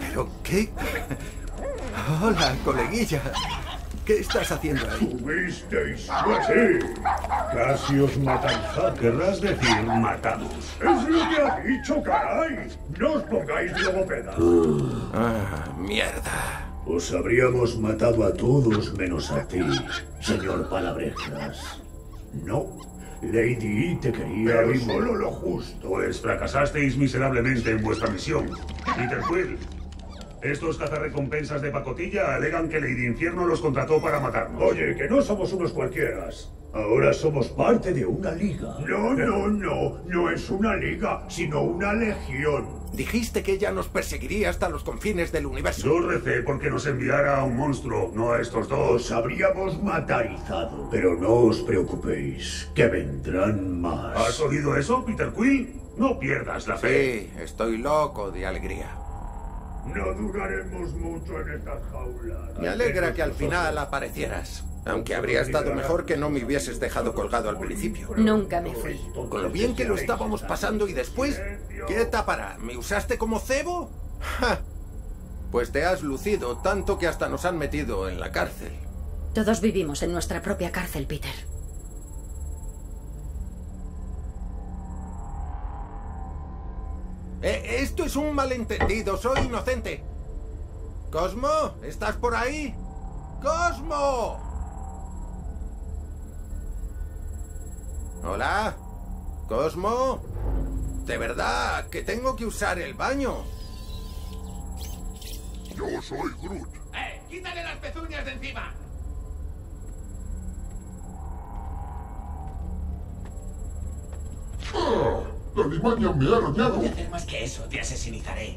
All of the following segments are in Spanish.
¿Pero qué? Hola, coleguilla. ¿Qué estás haciendo ahí? ¿Tuvisteis suerte? Casi os matanza. Querrás decir matados. Es lo que ha dicho, caray. No os pongáis logopeda. Ah, mierda. Os habríamos matado a todos menos a ti, señor Palabrejas. No, Lady te quería Pero solo lo justo. Pues fracasasteis miserablemente en vuestra misión. Peter Quill, estos cazarrecompensas de pacotilla alegan que Lady Infierno los contrató para matarnos. Oye, que no somos unos cualquieras. Ahora somos parte de una liga. No, no, no. No es una liga, sino una legión. Dijiste que ella nos perseguiría hasta los confines del universo. Yo recé porque nos enviara a un monstruo, no a estos Os dos. habríamos matarizado. Pero no os preocupéis, que vendrán más. ¿Has oído eso, Peter Quill? No pierdas la fe. Sí, estoy loco de alegría. No duraremos mucho en estas jaulas. Me alegra que al final aparecieras. Aunque habría estado mejor que no me hubieses dejado colgado al principio. Nunca me fui. Con lo bien que lo estábamos pasando y después... ¿Qué tapará? ¿Me usaste como cebo? ¡Ja! Pues te has lucido tanto que hasta nos han metido en la cárcel. Todos vivimos en nuestra propia cárcel, Peter. Eh, esto es un malentendido, soy inocente. Cosmo, ¿estás por ahí? ¡Cosmo! ¿Hola? ¿Cosmo? De verdad, que tengo que usar el baño. Yo soy Groot. ¡Eh! ¡Quítale las pezuñas de encima! ¡Ah! ¡La limaña me ha arañado! Voy a hacer más que eso, te asesinizaré.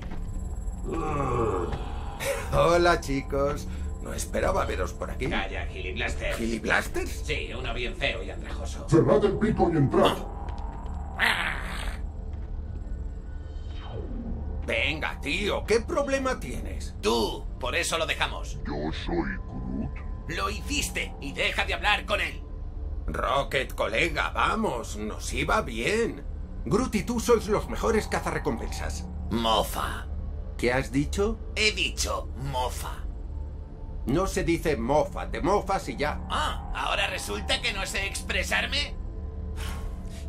Hola, chicos. No esperaba veros por aquí. Calla, Gilly Blaster. ¿Gilly Blasters? Sí, uno bien feo y andrajoso. Cerrad el pico y entrad. Venga, tío, ¿qué problema tienes? Tú, por eso lo dejamos. Yo soy Groot. Lo hiciste y deja de hablar con él. Rocket, colega, vamos, nos iba bien. Groot y tú sois los mejores cazarrecompensas. Mofa. ¿Qué has dicho? He dicho mofa. No se dice mofa, te mofas y ya. Ah, ahora resulta que no sé expresarme.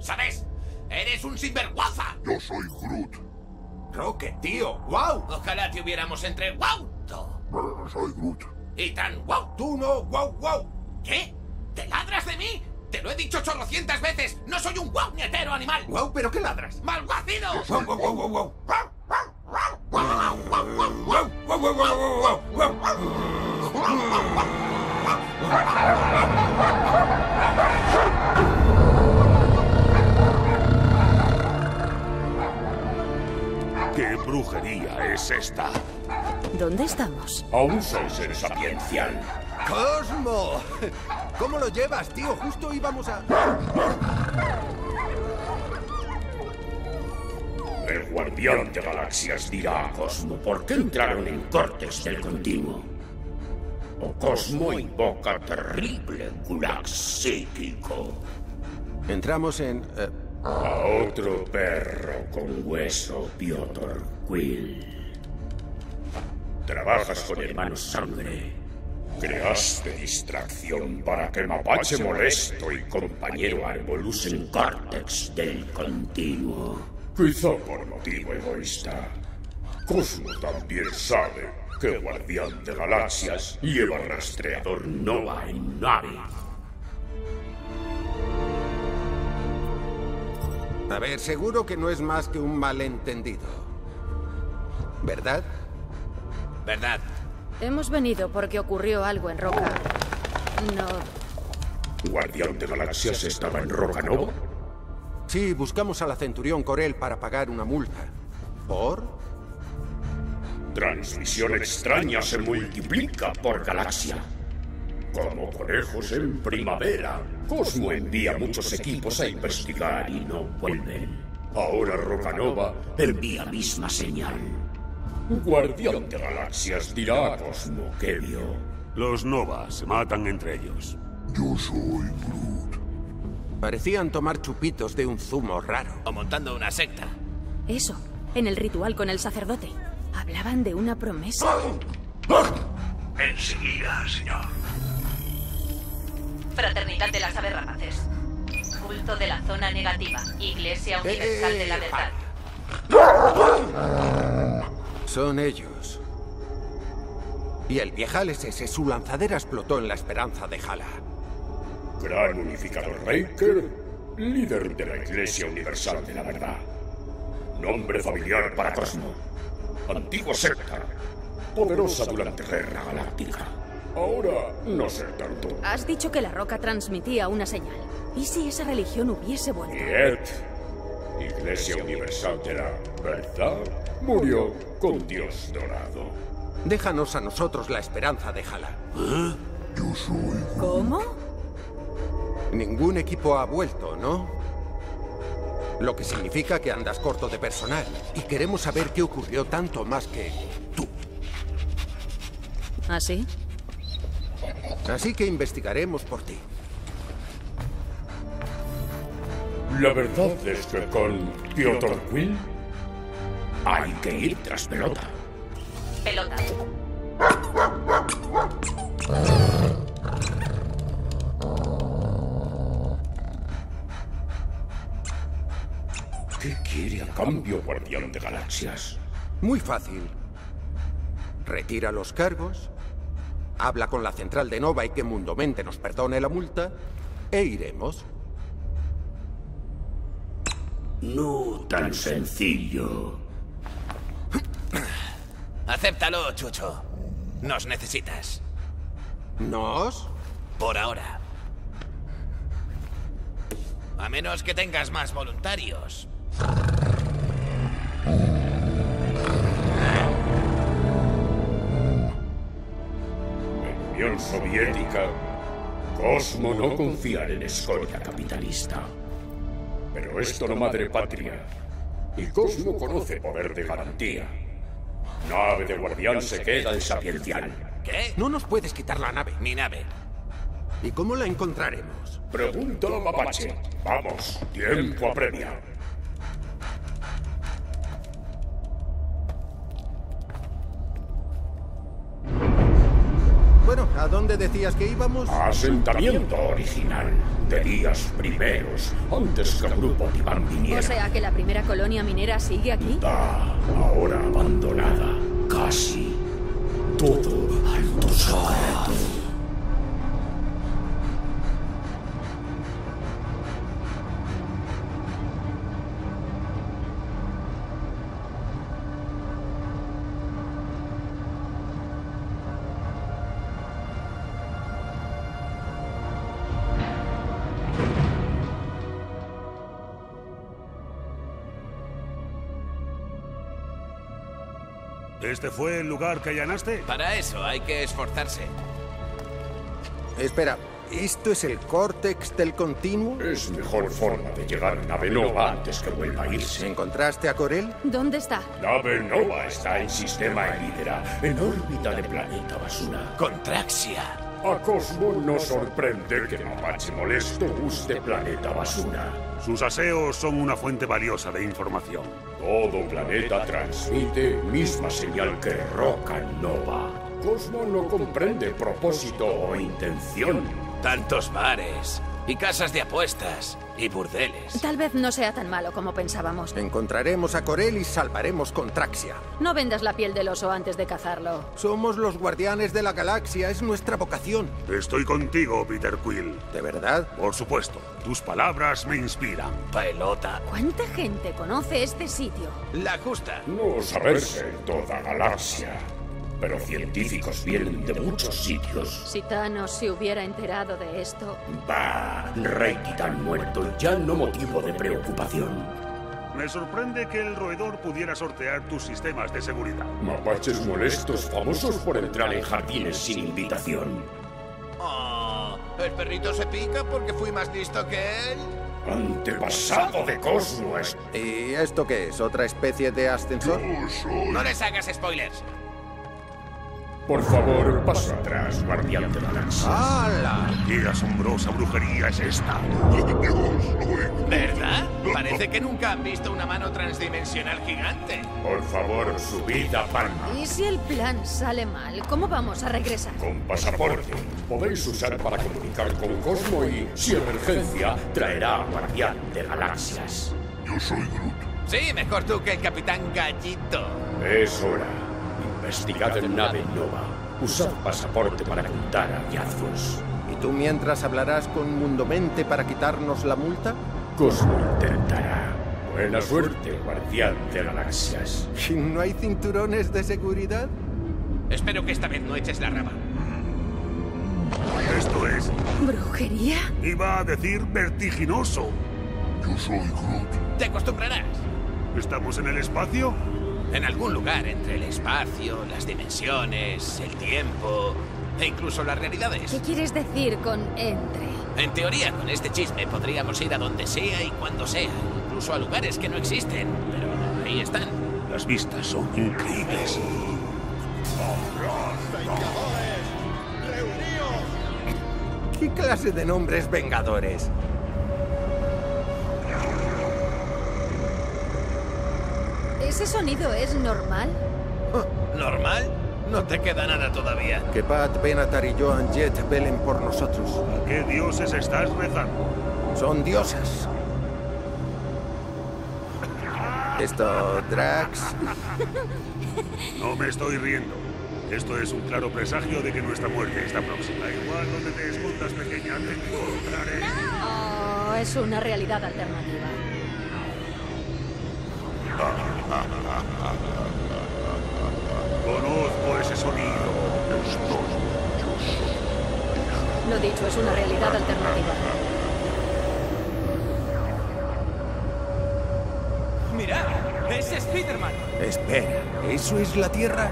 ¿Sabes? Eres un sinvergüenza. Yo soy Groot. Rocket, tío, wow. Ojalá te hubiéramos entre. Brr, Soy Groot. Y tan wow. Tú no, wow, wow. ¿Qué? ¿Te ladras de mí? Te lo he dicho chorrocientas veces. No soy un wow nietero animal. Wow, pero ¿qué ladras? ¡Malguacido! Wow, wow, wow, wow, wow. ¿Qué brujería es esta? ¿Dónde estamos? Aún soy ser sapiencial. Cosmo, ¿cómo lo llevas, tío? Justo íbamos a... El guardián de galaxias dirá a Cosmo por qué entraron en cortes del continuo. O Cosmo invoca terrible gulag psíquico Entramos en... eh, a otro perro con hueso, Piotr Quill. Trabajas con hermanos sangre. Creaste distracción para que Mapache molesto y compañero Árbol usen córtex del continuo. Quizá por motivo egoísta. Cosmo también sabe que Guardián de Galaxias lleva rastreador Nova en nave. A ver, seguro que no es más que un malentendido. ¿Verdad? ¿Verdad? Hemos venido porque ocurrió algo en Roca. No. ¿Guardián de Galaxias estaba en Rocanova? Sí, buscamos a la Centurión Corel para pagar una multa. ¿Por? Transmisión extraña se multiplica por galaxia. Como conejos en primavera. Cosmo envía muchos equipos a investigar y no vuelven. Ahora Rocanova envía misma señal. Guardián de Galaxias dirá a Cosmo que vio. Los Nova se matan entre ellos. Yo soy Groot. Parecían tomar chupitos de un zumo raro. O montando una secta. Eso, en el ritual con el sacerdote. Hablaban de una promesa. Enseguida, señor. Fraternidad de las Aberraces. Culto de la zona negativa. Iglesia Universal de la Eh, Verdad. Son ellos. Y el viejales ese, su lanzadera explotó en la esperanza de Hala. Gran unificador Raker, líder de la Iglesia Universal de la Verdad. Nombre familiar para Cosmo. Antigua secta. Poderosa durante Guerra Galáctica. Ahora no sé tanto. Has dicho que la roca transmitía una señal. ¿Y si esa religión hubiese vuelto? Niet, Iglesia Universal de la Verdad, murió con Dios dorado. Déjanos a nosotros la esperanza de Hala. Yo soy ¿Cómo? Ningún equipo ha vuelto, ¿no? Lo que significa que andas corto de personal. Y queremos saber qué ocurrió tanto más que tú. ¿Así? Así que investigaremos por ti. La verdad es que con Piotr Quill hay que ir tras pelota. Pelota. ¿Qué quiere a cambio, guardián de galaxias? Muy fácil. Retira los cargos, habla con la central de Nova y que Mundomente nos perdone la multa, e iremos. No tan sencillo. Acéptalo, Chucho. Nos necesitas. ¿Nos? Por ahora. A menos que tengas más voluntarios. Unión Soviética. Cosmo no confiar en escoria capitalista. Pero esto no madre patria. Y Cosmo conoce poder de garantía. Nave de guardián se queda en sapiencial. ¿Qué? No nos puedes quitar la nave. Mi nave. ¿Y cómo la encontraremos? Pregunta a Mapache. Vamos, tiempo apremia. ¿A dónde decías que íbamos? Asentamiento original. De días primeros, antes que el grupo Tibán viniera. O sea que la primera colonia minera sigue aquí. Está ahora abandonada. Casi. Todo alto secreto. ¿Este fue el lugar que allanaste? Para eso hay que esforzarse. Espera, ¿esto es el córtex del continuo? Es mejor forma de llegar a Nave Nova antes que vuelva a irse. ¿Encontraste a Corel? ¿Dónde está? Nave Nova está en sistema Elidera, en órbita de planeta basura. Contraxia. A Cosmo no sorprende que Mapache molesto use planeta basura. Sus aseos son una fuente valiosa de información. Todo planeta transmite misma señal que Roca Nova. Cosmo no comprende propósito o intención. Tantos bares. Y casas de apuestas. Y burdeles. Tal vez no sea tan malo como pensábamos. Encontraremos a Corel y salvaremos Contraxia. No vendas la piel del oso antes de cazarlo. Somos los guardianes de la galaxia, es nuestra vocación. Estoy contigo, Peter Quill. ¿De verdad? Por supuesto, tus palabras me inspiran. Pelota. ¿Cuánta gente conoce este sitio? La justa. No saberse en toda galaxia. Pero científicos vienen de muchos sitios. Si Thanos se hubiera enterado de esto, Bah, Rey Titán muerto, ya no motivo de preocupación. Me sorprende que el roedor pudiera sortear tus sistemas de seguridad. Mapaches molestos, famosos por entrar en jardines sin invitación. Oh, ¿El perrito se pica porque fui más listo que él? Antepasado de Cosmo es... ¿Y esto qué es? ¿Otra especie de ascensor? No les hagas spoilers. Por favor, pasa atrás, guardián de galaxias. ¡Hala! ¡Qué asombrosa brujería es esta! ¿Verdad? Parece que nunca han visto una mano transdimensional gigante. Por favor, subid a Palma. ¿Y si el plan sale mal? ¿Cómo vamos a regresar? Con pasaporte. Podéis usar para comunicar con Cosmo y, si emergencia, traerá a guardián de galaxias. Yo soy Groot. Sí, mejor tú que el capitán Gallito. Es hora. Investigad en nave Nova. Usad pasaporte para ocultar hallazgos. ¿Y tú mientras hablarás con Mundomente para quitarnos la multa? Cosmo intentará. Buena suerte, guardián de galaxias. ¿Y ¿No hay cinturones de seguridad? Espero que esta vez no eches la rama. Esto es, ¿Brujería? iba a decir vertiginoso. Yo soy Groot. Te acostumbrarás. ¿Estamos en el espacio? En algún lugar entre el espacio, las dimensiones, el tiempo e incluso las realidades. ¿Qué quieres decir con entre? En teoría, con este chisme podríamos ir a donde sea y cuando sea, incluso a lugares que no existen, pero ahí están. Las vistas son increíbles. ¿Qué clase de nombres vengadores? ¿Ese sonido es normal? ¿Normal? No te queda nada todavía. Que Pat, Benatar y Joan Jett velen por nosotros. ¿A qué dioses estás rezando? Son diosas. Esto, Drax. No me estoy riendo. Esto es un claro presagio de que nuestra muerte está próxima. Igual donde te escondas, pequeña, te encontraré. Oh, es una realidad alternativa. Conozco ese sonido. Lo dicho, es una realidad alternativa. ¡Mirad! ¡Es Spiderman! Espera, ¿eso es la Tierra?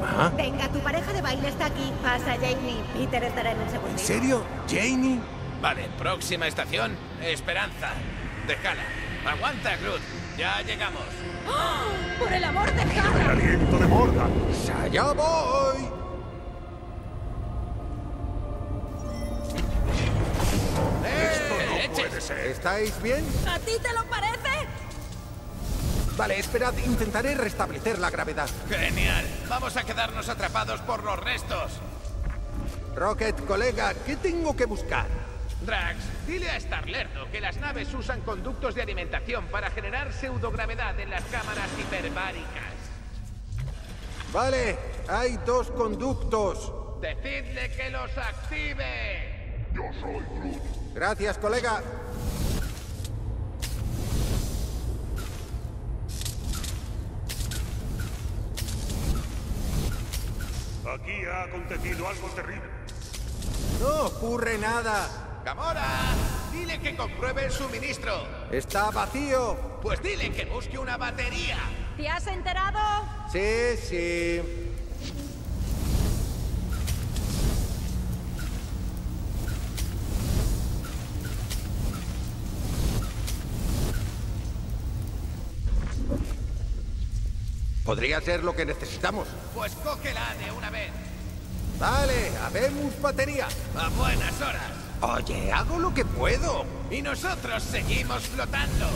¿Mamá? Venga, tu pareja de baile está aquí. Pasa, Jamie. Peter estará en un segundo. ¿En serio? ¿Janie? Vale, próxima estación, Esperanza. Déjala. Aguanta, Groot. Ya llegamos. ¡Por el amor de El Hara! aliento de Morgan. ¡Allá voy! Esto ¡Eh, no leches! puede ser. ¿Estáis bien? ¿A ti te lo parece? Vale, esperad, intentaré restablecer la gravedad. Genial. Vamos a quedarnos atrapados por los restos. Rocket, colega, ¿qué tengo que buscar? Drax, dile a Star-Lerdo que las naves usan conductos de alimentación para generar pseudogravedad en las cámaras hiperbáricas. Vale, hay dos conductos. Decidle que los active. Yo soy Groot. Gracias, colega. Aquí ha acontecido algo terrible. No ocurre nada. Gamora, dile que compruebe el suministro. Está vacío. Pues dile que busque una batería. ¿Te has enterado? Sí, sí. Podría ser lo que necesitamos. Pues cógela de una vez. Vale, habemos batería. A buenas horas. Oye, hago lo que puedo. Y nosotros seguimos flotando.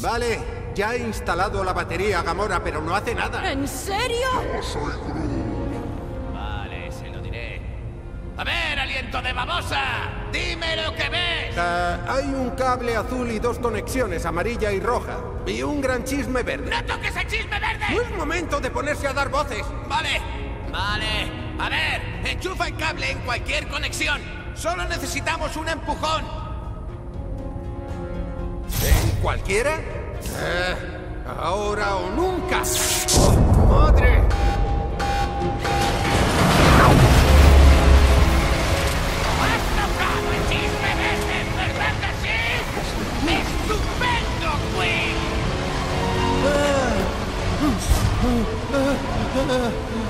Vale, ya he instalado la batería, Gamora, pero no hace nada. ¿En serio? Yo soy Groot. A ver, aliento de babosa. Dime lo que ves. Ah, hay un cable azul y dos conexiones, amarilla y roja. Y un gran chisme verde. ¡No toques el chisme No verde! es momento de ponerse a dar voces. Vale, vale. A ver, enchufa el cable en cualquier conexión. Solo necesitamos un empujón. ¿En cualquiera? Eh, ahora o nunca. ¡Oh, ¡Madre!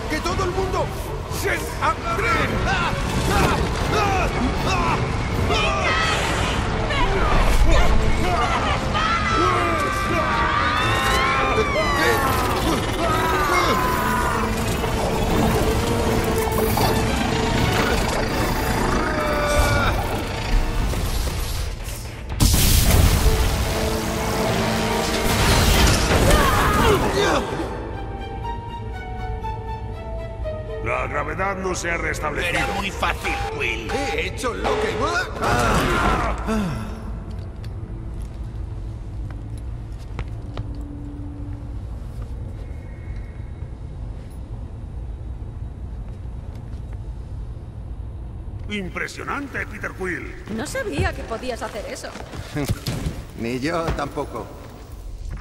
¡Que todo el mundo se abre! ¡Ah! Gravedad no se ha restablecido. Era muy fácil, Will. He hecho lo que... Impresionante, Peter Quill. No sabía que podías hacer eso. Ni yo tampoco.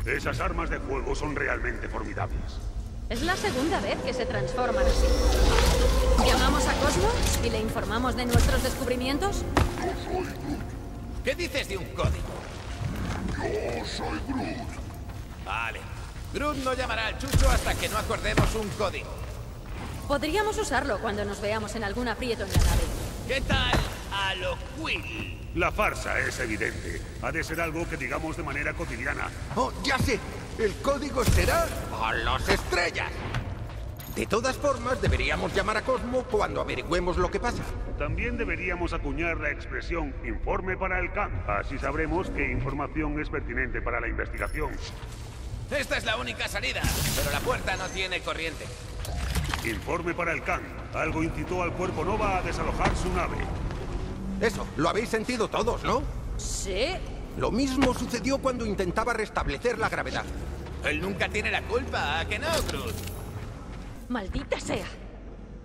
Esas armas de fuego son realmente formidables. Es la segunda vez que se transforman así. ¿Llamamos a Cosmo y le informamos de nuestros descubrimientos? ¿Qué dices de un código? Yo soy Groot. Vale. Groot no llamará al chucho hasta que no acordemos un código. Podríamos usarlo cuando nos veamos en algún aprieto en la nave. ¿Qué tal a lo Quill? La farsa es evidente. Ha de ser algo que digamos de manera cotidiana. Oh, ya sé. El código será a las estrellas. De todas formas, deberíamos llamar a Cosmo cuando averigüemos lo que pasa. También deberíamos acuñar la expresión informe para el CAN. Así sabremos qué información es pertinente para la investigación. Esta es la única salida, pero la puerta no tiene corriente. Informe para el CAN. Algo incitó al cuerpo Nova a desalojar su nave. Eso, lo habéis sentido todos, ¿no? ¿Sí? Lo mismo sucedió cuando intentaba restablecer la gravedad. Él nunca tiene la culpa, ¿a que no, Groot? Maldita sea.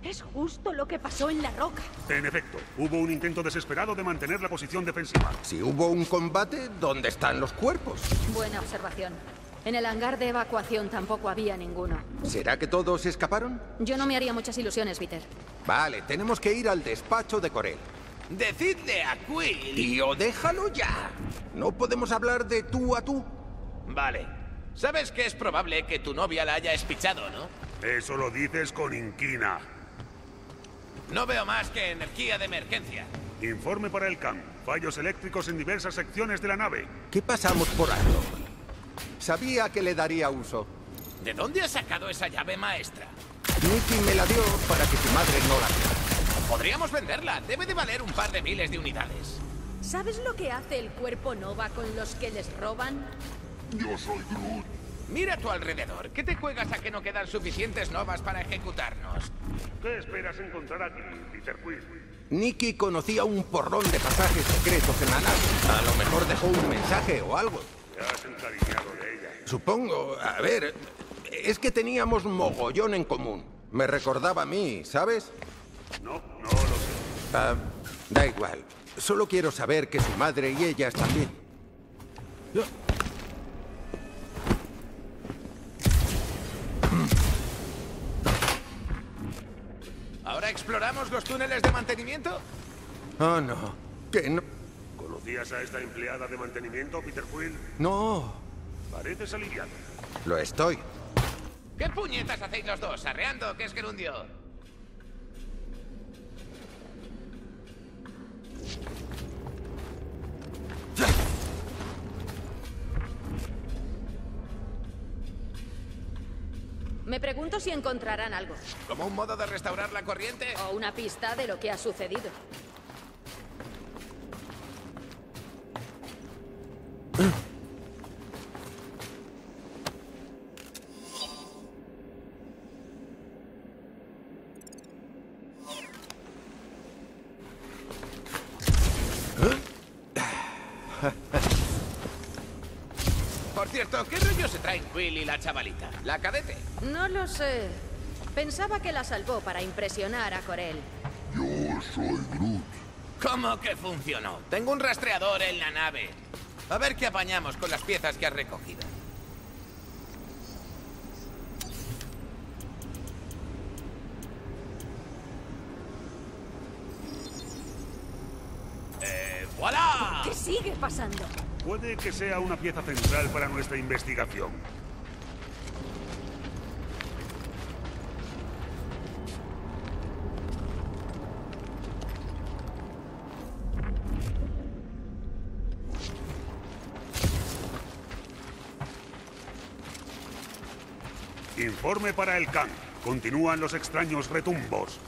Es justo lo que pasó en la roca. En efecto, hubo un intento desesperado de mantener la posición defensiva. Si hubo un combate, ¿dónde están los cuerpos? Buena observación. En el hangar de evacuación tampoco había ninguno. ¿Será que todos escaparon? Yo no me haría muchas ilusiones, Peter. Vale, tenemos que ir al despacho de Corel. Decidle a Quill. Tío, déjalo ya. No podemos hablar de tú a tú. Vale. Sabes que es probable que tu novia la haya espichado, ¿no? Eso lo dices con inquina. No veo más que energía de emergencia. Informe para el CAN. Fallos eléctricos en diversas secciones de la nave. ¿Qué pasamos por alto? Sabía que le daría uso. ¿De dónde has sacado esa llave maestra? Nicky me la dio para que su madre no la. Podríamos venderla. Debe de valer un par de miles de unidades. ¿Sabes lo que hace el cuerpo Nova con los que les roban? Yo soy Groot. Mira a tu alrededor. ¿Qué te juegas a que no quedan suficientes novas para ejecutarnos? ¿Qué esperas encontrar aquí, Peter Quill? Nicky conocía un porrón de pasajes secretos en la nave. A lo mejor dejó un mensaje o algo. Te has encariñado de ella. Supongo. A ver, es que teníamos mogollón en común. Me recordaba a mí, ¿sabes? No, no lo sé. Ah, da igual. Solo quiero saber que su madre y ella están bien. ¿Ahora exploramos los túneles de mantenimiento? Oh, no. Que no. ¿Conocías a esta empleada de mantenimiento, Peter Quill? No. Pareces aliviado. Lo estoy. ¿Qué puñetas hacéis los dos? ¿Arreando? ¿Qué es gerundio? Me pregunto si encontrarán algo. ¿Como un modo de restaurar la corriente? O una pista de lo que ha sucedido. traen Quill y la chavalita? ¿La cadete? No lo sé. Pensaba que la salvó para impresionar a Corel. Yo soy Groot. ¿Cómo que funcionó? Tengo un rastreador en la nave. A ver qué apañamos con las piezas que has recogido. que sea una pieza central para nuestra investigación. Informe para el CAN. Continúan los extraños retumbos.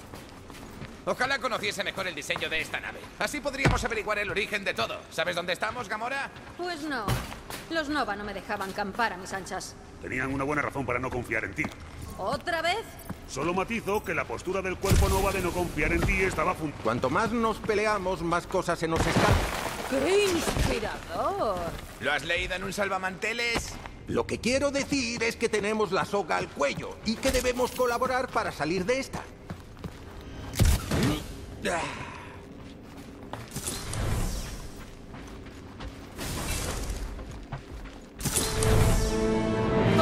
Ojalá conociese mejor el diseño de esta nave. Así podríamos averiguar el origen de todo. ¿Sabes dónde estamos, Gamora? Pues no. Los Nova no me dejaban campar a mis anchas. Tenían una buena razón para no confiar en ti. ¿Otra vez? Solo matizo que la postura del cuerpo Nova de no confiar en ti estaba fun... Cuanto más nos peleamos, más cosas se nos escapan. ¡Qué inspirador! ¿Lo has leído en un salvamanteles? Lo que quiero decir es que tenemos la soga al cuello y que debemos colaborar para salir de esta. Con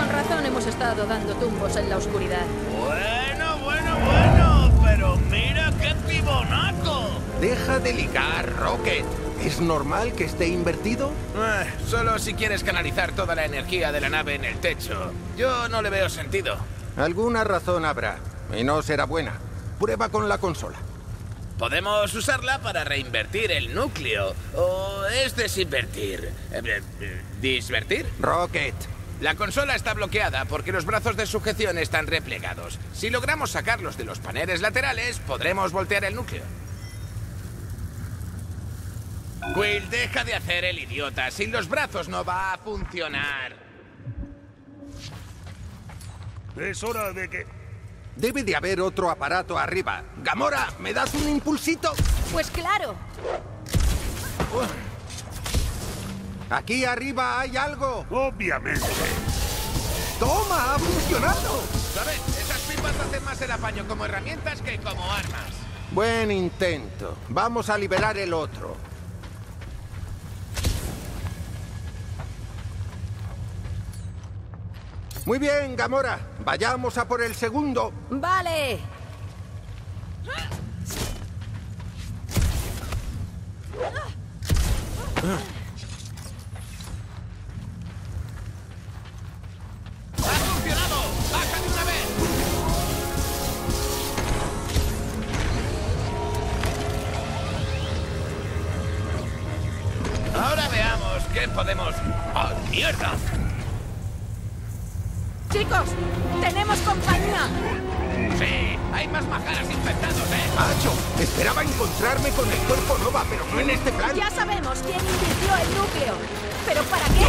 razón hemos estado dando tumbos en la oscuridad. Bueno, bueno, bueno, pero mira qué pibonaco. Deja de ligar, Rocket. ¿Es normal que esté invertido? Eh, solo si quieres canalizar toda la energía de la nave en el techo. Yo no le veo sentido. Alguna razón habrá, y no será buena. Prueba con la consola. Podemos usarla para reinvertir el núcleo. ¿O es desinvertir? Eh, eh, ¿Disvertir? Rocket. La consola está bloqueada porque los brazos de sujeción están replegados. Si logramos sacarlos de los paneles laterales, podremos voltear el núcleo. Will, deja de hacer el idiota. Sin los brazos no va a funcionar. Es hora de que... Debe de haber otro aparato arriba. Gamora, ¿me das un impulsito? Pues claro. Aquí arriba hay algo. Obviamente. ¡Toma! ¡Ha funcionado! ¿Sabes? Esas pipas hacen más el apaño como herramientas que como armas. Buen intento. Vamos a liberar el otro. Muy bien, Gamora. Vayamos a por el segundo. Vale. ¡Ha funcionado! ¡Baja de una vez! Ahora veamos qué podemos... ¡Oh, mierda! Chicos, tenemos compañía. Sí, hay más majaras infectados, ¿eh? Macho, esperaba encontrarme con el cuerpo Nova, pero no en este plan. Ya sabemos quién invirtió el núcleo. ¿Pero para qué?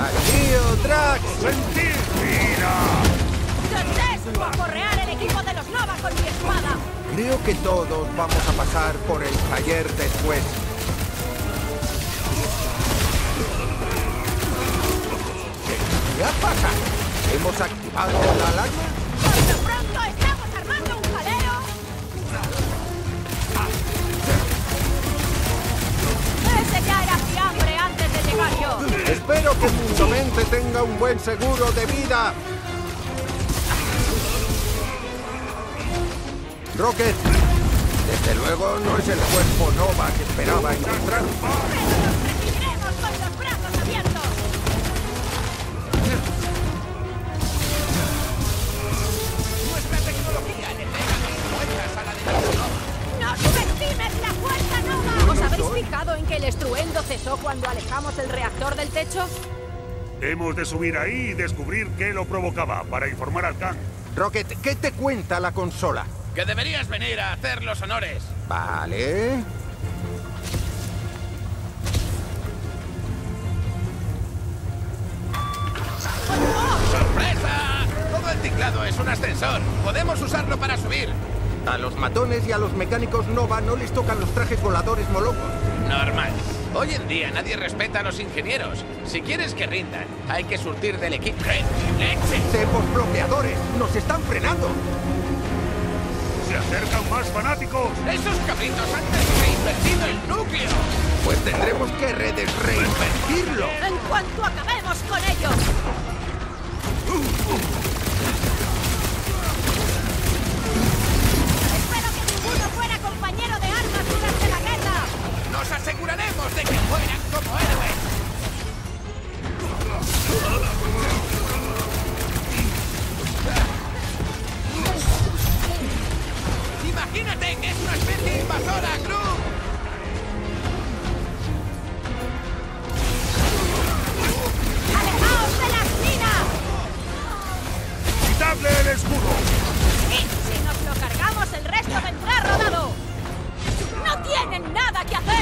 ¡Aquí, Drax! ¡Sentir! ¡Mira! ¡Detesto aporrear el equipo de los Nova con mi espada! Creo que todos vamos a pasar por el taller después. ¿Qué pasa? ¿Hemos activado la alarma? ¡Por pronto estamos armando un jaleo! ¡Ese ya era fiambre antes de llegar yo! Espero que Mundomente tenga un buen seguro de vida. Rocket, desde luego no es el cuerpo Nova que esperaba encontrar. Cesó cuando alejamos el reactor del techo? Hemos de subir ahí y descubrir qué lo provocaba para informar al Khan. Rocket, ¿qué te cuenta la consola? Que deberías venir a hacer los honores. Vale. ¡Sorpresa! Todo el teclado es un ascensor. Podemos usarlo para subir. A los matones y a los mecánicos Nova no les tocan los trajes voladores molocos. Normal. Hoy en día nadie respeta a los ingenieros. Si quieres que rindan, hay que surtir del equipo. ¡Semos bloqueadores! ¡Nos están frenando! ¡Se acercan más fanáticos! ¡Esos cabritos han reinvertido el núcleo! Pues tendremos que redes reinvertirlo. ¡En cuanto acabemos con ellos! ¡Espero nos aseguraremos de que fueran como héroes. Imagínate que es una especie invasora, Gru. ¡Alejaos de las minas! ¡Quitadle el escudo! Si nos lo cargamos, el resto vendrá rodado. ¡No tienen nada que hacer!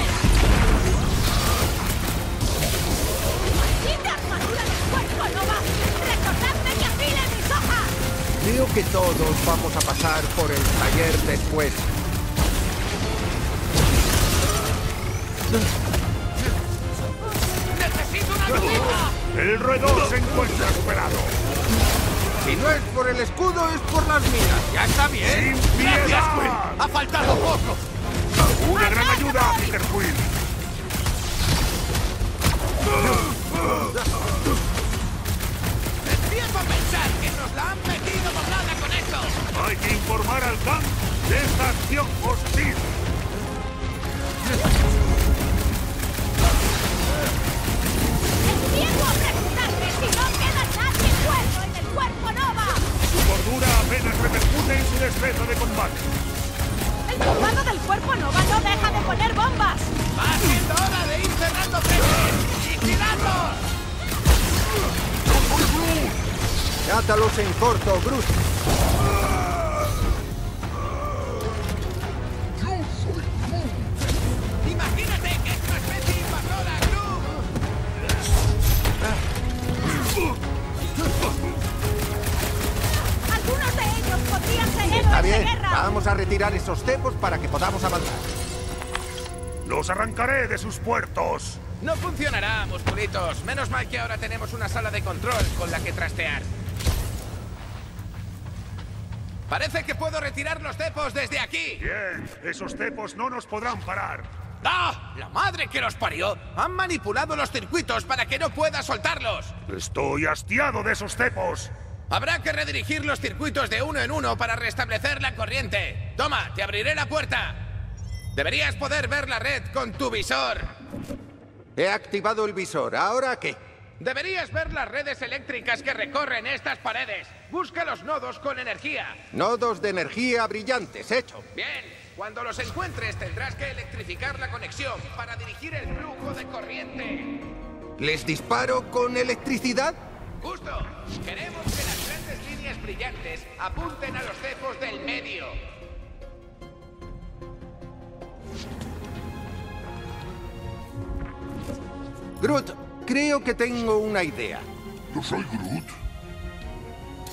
Creo que todos vamos a pasar por el taller después. ¡Necesito una ayuda! ¡El redor se encuentra superado! Si no es por el escudo, es por las minas. ¡Ya está bien! ¡Sin piedad! Gracias, ¡Ha faltado poco! ¡Una gran ayuda, Peter Quill! Pensar que nos la han metido doblada con esto. Hay que informar al camp de esta acción hostil. Corto, Groot. ¡Imagínate que es una especie invasora, Groot! Algunos de ellos podrían ser Está héroes de bien, guerra. vamos a retirar esos cepos para que podamos avanzar. Los arrancaré de sus puertos. No funcionará, musculitos. Menos mal que ahora tenemos una sala de control con la que trastear. Parece que puedo retirar los cepos desde aquí. Bien, esos cepos no nos podrán parar. ¡Ah! ¡La madre que los parió! Han manipulado los circuitos para que no pueda soltarlos. Estoy hastiado de esos cepos. Habrá que redirigir los circuitos de uno en uno para restablecer la corriente. Toma, te abriré la puerta. Deberías poder ver la red con tu visor. He activado el visor. ¿Ahora qué? Deberías ver las redes eléctricas que recorren estas paredes. Busca los nodos con energía. Nodos de energía brillantes, hecho. Bien, cuando los encuentres tendrás que electrificar la conexión para dirigir el flujo de corriente. ¿Les disparo con electricidad? Justo. Queremos que las grandes líneas brillantes apunten a los cepos del medio. Groot, creo que tengo una idea. Yo soy Groot.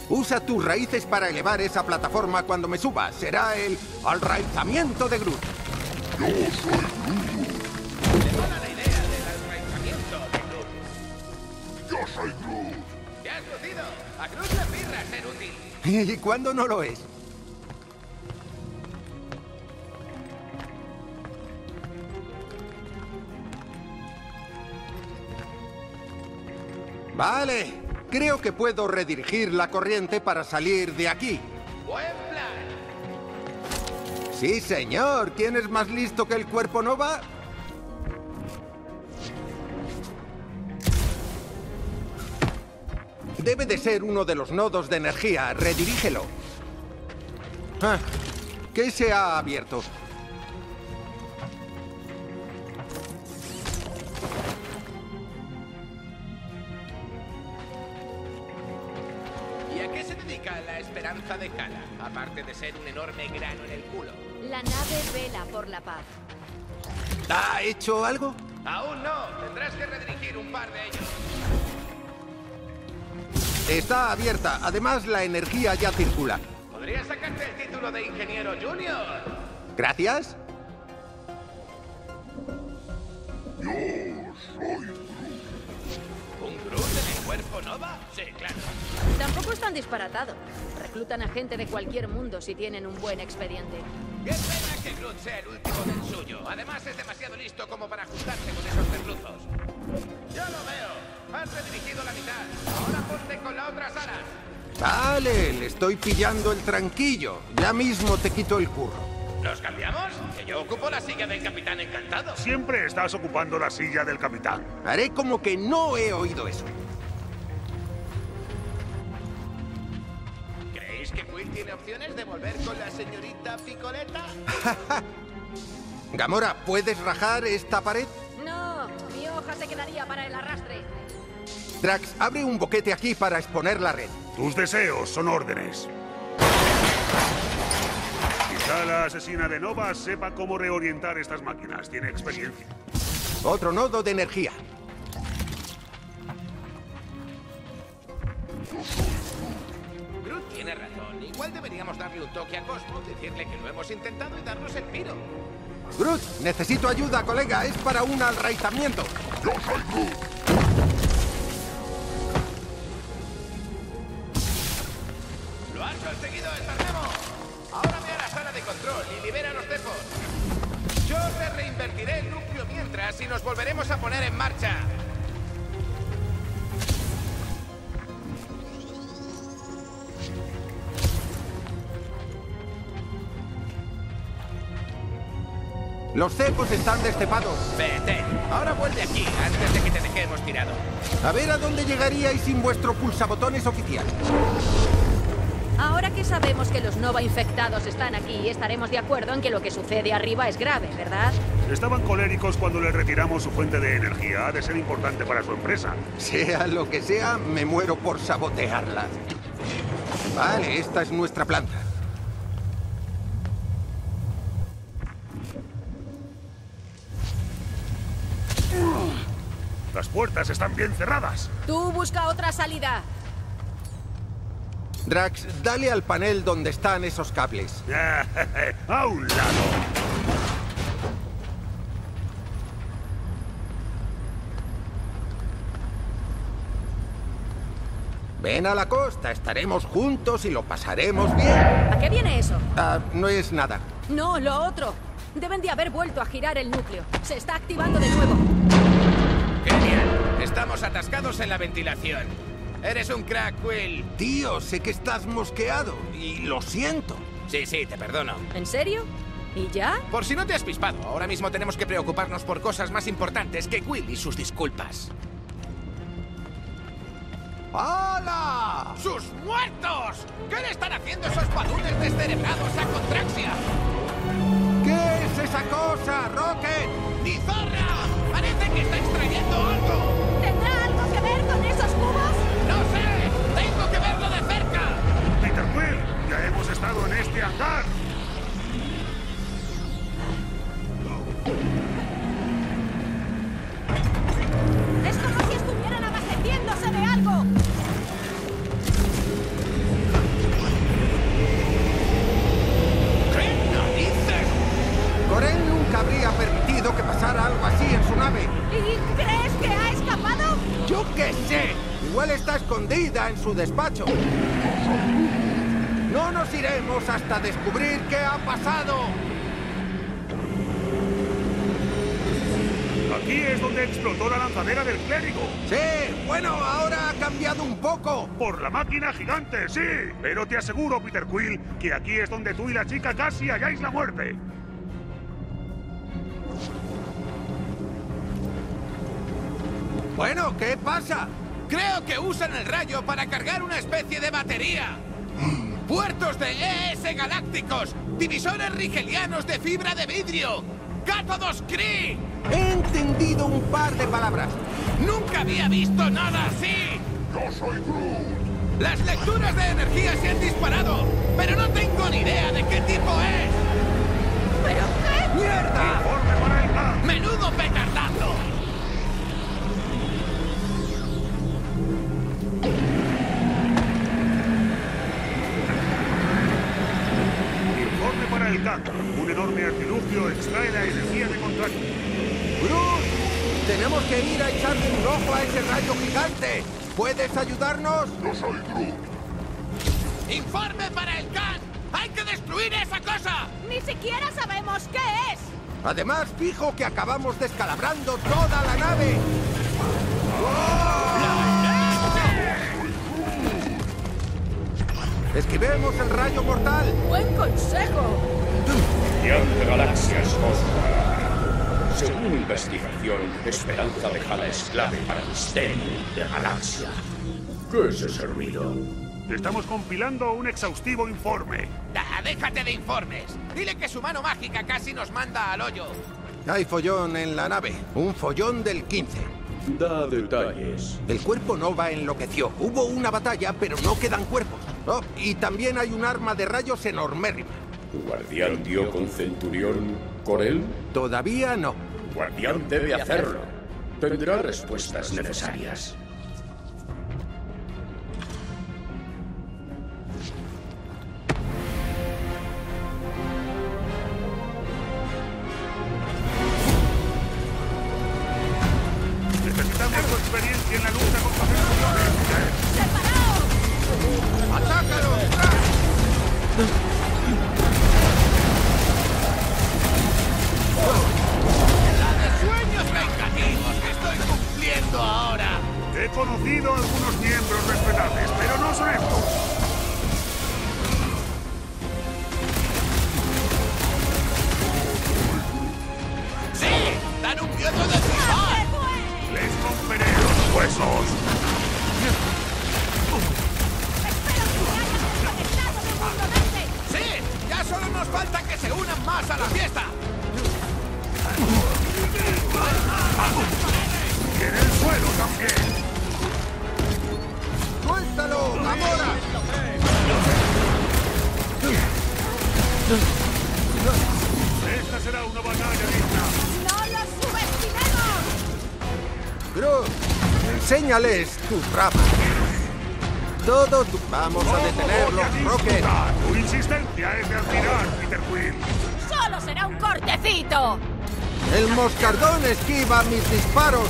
Usa tus raíces para elevar esa plataforma cuando me suba. Será el alraizamiento de Groot. Yo soy Groot. Mola la idea del enraizamiento de Groot. Yo soy Groot. ¡Te has lucido! A Groot le pirra ser útil. ¿Y cuándo no lo es? Vale, creo que puedo redirigir la corriente para salir de aquí. ¡Buen plan! Sí, señor. ¿Quién es más listo que el cuerpo Nova? Debe de ser uno de los nodos de energía. Redirígelo. Ah, ¿Qué se ha abierto? La paz. ¿Ha hecho algo? Aún no. Tendrás que redirigir un par de ellos. Está abierta. Además, la energía ya circula. Podrías sacarte el título de ingeniero junior. Gracias. Yo soy Groot. ¿Un Groot en el cuerpo Nova? Sí, claro. Tampoco es tan disparatado. Reclutan a gente de cualquier mundo si tienen un buen expediente. Qué pena que Groot sea el último del suyo. Además, es demasiado listo como para juntarse con esos merluzos. Ya lo veo. Has redirigido la mitad. Ahora ponte con la otra sala. Vale, le estoy pillando el tranquillo. Ya mismo te quito el curro. ¿Nos cambiamos? Que yo ocupo la silla del Capitán Encantado. Siempre estás ocupando la silla del capitán. Haré como que no he oído eso. ¿Creéis que Quill tiene opciones de volver con la señorita Picoleta? Gamora, ¿puedes rajar esta pared? No, mi hoja se quedaría para el arrastre. Drax, abre un boquete aquí para exponer la red. Tus deseos son órdenes. Quizá la asesina de Nova sepa cómo reorientar estas máquinas. Tiene experiencia. Otro nodo de energía. Groot tiene razón. Igual deberíamos darle un toque a Cosmo, decirle que lo hemos intentado y darnos el piro. Groot, necesito ayuda, colega. Es para un alraizamiento. Yo soy Groot. ¡Lo has conseguido, Estarnemo! Ahora ve a la sala de control y libera los cepos. Yo te reinvertiré el núcleo mientras y nos volveremos a poner en marcha. Los cepos están destepados. Vete. Ahora vuelve aquí antes de que te dejemos tirado. A ver a dónde llegaríais sin vuestro pulsabotones oficial. Ahora que sabemos que los Nova infectados están aquí, estaremos de acuerdo en que lo que sucede arriba es grave, ¿verdad? Estaban coléricos cuando le retiramos su fuente de energía. Ha de ser importante para su empresa. Sea lo que sea, me muero por sabotearla. Vale, esta es nuestra planta. Las puertas están bien cerradas. Tú busca otra salida. Drax, dale al panel donde están esos cables. a un lado. Ven a la costa, estaremos juntos y lo pasaremos bien. ¿A qué viene eso? Ah, no es nada. No, lo otro. Deben de haber vuelto a girar el núcleo. Se está activando de nuevo. Genial. Estamos atascados en la ventilación. Eres un crack, Will. Tío, sé que estás mosqueado y lo siento. Sí, sí, te perdono. ¿En serio? ¿Y ya? Por si no te has pispado, ahora mismo tenemos que preocuparnos por cosas más importantes que Will y sus disculpas. ¡Hala! ¡Sus muertos! ¿Qué le están haciendo esos padules descerebrados a Contraxia? ¿Qué es esa cosa, Rocket? ¡Tizorra! Parece que está extrayendo algo. ¿Tendrá algo que ver con esos cubos? ¡No sé! ¡Tengo que verlo de cerca! Peter Quill, ya hemos estado en este hangar. Es como si estuvieran abasteciéndose de algo. Sé. Igual está escondida en su despacho. No nos iremos hasta descubrir qué ha pasado. Aquí es donde explotó la lanzadera del clérigo. Sí, bueno, ahora ha cambiado un poco. Por la máquina gigante, sí. Pero te aseguro, Peter Quill, que aquí es donde tú y la chica casi halláis la muerte. Bueno, ¿qué pasa? Creo que usan el rayo para cargar una especie de batería. Puertos de ES galácticos, divisores rigelianos de fibra de vidrio, cátodos Kree. He entendido un par de palabras. Nunca había visto nada así. Yo soy Groot. Las lecturas de energía se han disparado, pero no tengo ni idea de qué tipo es. ¿Pero qué? ¡Mierda! ¡Menudo petardazo! Para el CAC. Un enorme artilugio extrae la energía de contacto. ¡Bruce! Tenemos que ir a echarle un ojo a ese rayo gigante. ¿Puedes ayudarnos? Yo soy Groot. ¡Informe para el CAN! ¡Hay que destruir esa cosa! Ni siquiera sabemos qué es. Además, fijo que acabamos descalabrando toda la nave. Esquivemos el rayo mortal. Buen consejo. Guardián de galaxias Cosmos. Según investigación, Esperanza de Jala es clave para el misterio de Galaxia. ¿Qué es ese ruido? Estamos compilando un exhaustivo informe. Ah, déjate de informes. Dile que su mano mágica casi nos manda al hoyo. Hay follón en la nave. Un follón del 15. Da detalles. El cuerpo Nova enloqueció. Hubo una batalla, pero no quedan cuerpos. Oh, y también hay un arma de rayos enormérrima. ¿Tu guardián dio con Centurión Corel? Todavía no. Guardián debe hacerlo. Tendrá respuestas necesarias. Enséñales tu rama. Todo tu... Vamos a detenerlos, Rocket. Tu insistencia es de admirar, Peter Quill. ¡Solo será un cortecito! El moscardón esquiva mis disparos.